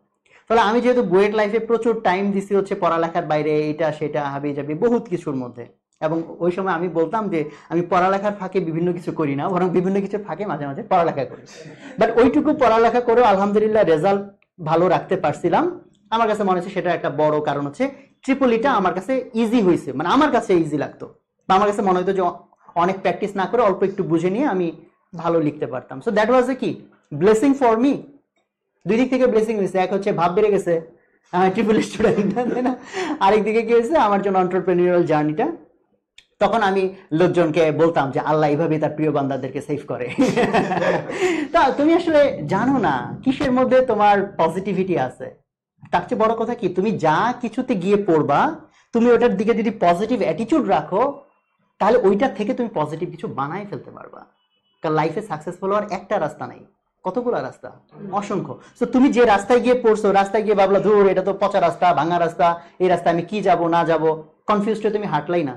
ফলে আমি যেহেতু বুয়েট লাইফে প্রচুর টাইম দিছি হচ্ছে পড়ালেখার বাইরে এটা সেটা হাবি যাবি বহুত কিছুর মধ্যে। এবং ওই সময় আমি বলতাম যে, আমি পড়ালেখার ফাঁকে বিভিন্ন কিছু করি না, বরং বিভিন্ন কিছুর ফাঁকে মাঝে মাঝে পড়ালেখা করি। বাট ওইটুকু পড়ালেখা করেও আলহামদুলিল্লাহ রেজাল্ট ভালো রাখতে পারছিলাম। আমার কাছে মনে হচ্ছে সেটা একটা বড় কারণ হচ্ছে ট্রিপলিটা আমার কাছে ইজি হয়েছে মানে আমার কাছে ইজি লাগতো। বা আমার কাছে মনে হতো যে, অনেক প্র্যাকটিস না করে অল্প একটু বুঝে নিয়ে আমি ভালো লিখতে পারতাম। সো দ্যাট ওয়াজ এ কি ব্লেসিং ফর মি দুই দিক থেকে ব্লেসিং হয়েছে। এক হচ্ছে ভাব বেড়ে গেছে। ট্রিপল স্টুডেন্ট তাই না? আরেক দিকে কি হয়েছে? আমার জন্য অন্টারপ্রেনিউরাল জার্নিটা তখন আমি লোকজনকে বলতাম যে আল্লাহ এইভাবে তার প্রিয় বান্দাদেরকে সেভ করে। তা তুমি আসলে জানো না কিসের মধ্যে তোমার পজিটিভিটি আছে? তার চেয়ে বড় কথা কি তুমি যা কিছুতে গিয়ে পড়বা তুমি ওটার দিকে যদি পজিটিভ অ্যাটিটিউড রাখো তাহলে ওইটার থেকে তুমি পজিটিভ কিছু বানায় ফেলতে পারবা। কারণ লাইফে সাকসেসফুল হওয়ার একটা রাস্তা নাই কতগুলো রাস্তা? অসংখ্য। তো তুমি যে রাস্তায় গিয়ে পড়ছো রাস্তায় গিয়ে ভাবলা ধর এটা তো পচা রাস্তা ভাঙা রাস্তা এই রাস্তায় আমি কি যাব না যাব? কনফিউজড তুমি হাঁটলাই না।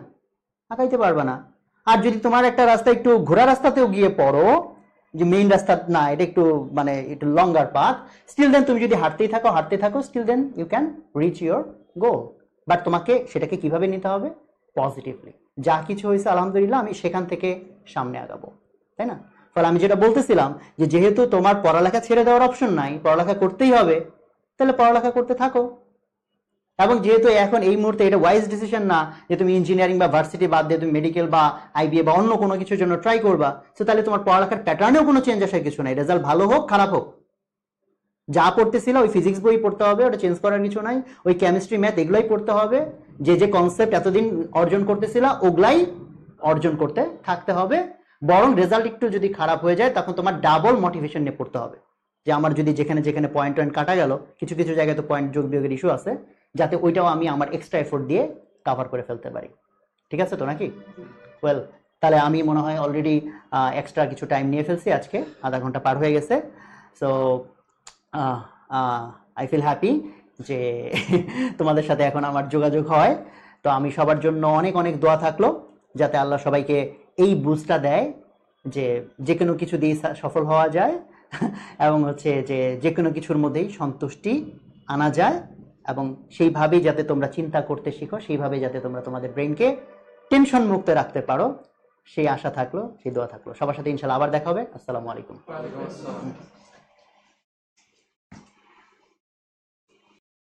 আঁকাইতে পারবে না। আর যদি তোমার একটা রাস্তা একটু ঘোরা রাস্তাতেও গিয়ে পড়ো, যে মেইন রাস্তা, না, এটা একটু মানে একটু লঙ্গার পাথ স্টিল দেন তুমি যদি হাঁটতেই থাকো, হাঁটতে থাকো still then you can reach your goal but তোমাকে সেটাকে কীভাবে নিতে হবে? পজিটিভলি যা কিছু হয়েছে, আলহামদুলিল্লাহ, আমি সেখান থেকে সামনে আগাবো। তাই না? ফলে আমি যেটা বলতেছিলাম, যে যেহেতু তোমার পড়ালেখা ছেড়ে দেওয়ার অপশন নাই, পড়ালেখা করতেই হবে, তাহলে পড়ালেখা করতে থাকো। এবং যেহেতু এখন এই মুহূর্তে এটা ওয়াইজ ডিসিশন না যে তুমি ইঞ্জিনিয়ারিং বা ভার্সিটি বাদ দিয়ে তুমি মেডিকেল বা আইবিএ বা অন্য কোনো কিছুর জন্য ট্রাই করবা তো তাহলে তোমার পড়ালেখার প্যাটার্নেও কোনো চেঞ্জ আসার কিছু নাই। রেজাল্ট ভালো হোক, খারাপ হোক। যা পড়তেছিল ওই ফিজিক্স বই পড়তে হবে, ওটা চেঞ্জ করার কিছু নাই। ওই কেমিস্ট্রি ম্যাথ এগুলাই পড়তে হবে। যে যে কনসেপ্ট এতদিন অর্জন করতেছিল, ওগুলাই অর্জন করতে থাকতে হবে। বরং রেজাল্ট একটু যদি খারাপ হয়ে যায়, তখন তোমার ডাবল মোটিভেশন নিয়ে পড়তে হবে। যে, আমার যদি যেখানে যেখানে পয়েন্ট টয়েন্ট কাটা গেল, কিছু কিছু জায়গায় তো পয়েন্ট যোগ বিয়োগের ইস্যু আছে। যাতে ওইটাও আমি আমার এক্সট্রা এফোর্ট দিয়ে কাভার করে ফেলতে পারি। ঠিক আছে তো নাকি? ওয়েল তাহলে আমি মনে হয় অলরেডি এক্সট্রা কিছু টাইম নিয়ে ফেলছি আজকে। আধা ঘণ্টা পার হয়ে গেছে। সো আই ফিল হ্যাপি যে তোমাদের সাথে এখন আমার যোগাযোগ হয়। তো আমি সবার জন্য অনেক অনেক দোয়া থাকল যাতে আল্লাহ সবাইকে এই বুঝটা দেয় যে যে কোনো কিছু দিয়ে সফল হওয়া যায়। এবং হচ্ছে যে যে কোনো কিছুর মধ্যেই সন্তুষ্টি আনা যায়। এবং সেইভাবে যাতে তোমরা চিন্তা করতে শিখো সেইভাবে যাতে তোমরা তোমাদের ব্রেনকে টেনশন মুক্ত রাখতে পারো। সেই আশা থাকল, সেই দোয়া থাকল। সবার সাথে ইনশাল্লাহ আবার দেখা হবে। আসসালামু আলাইকুম।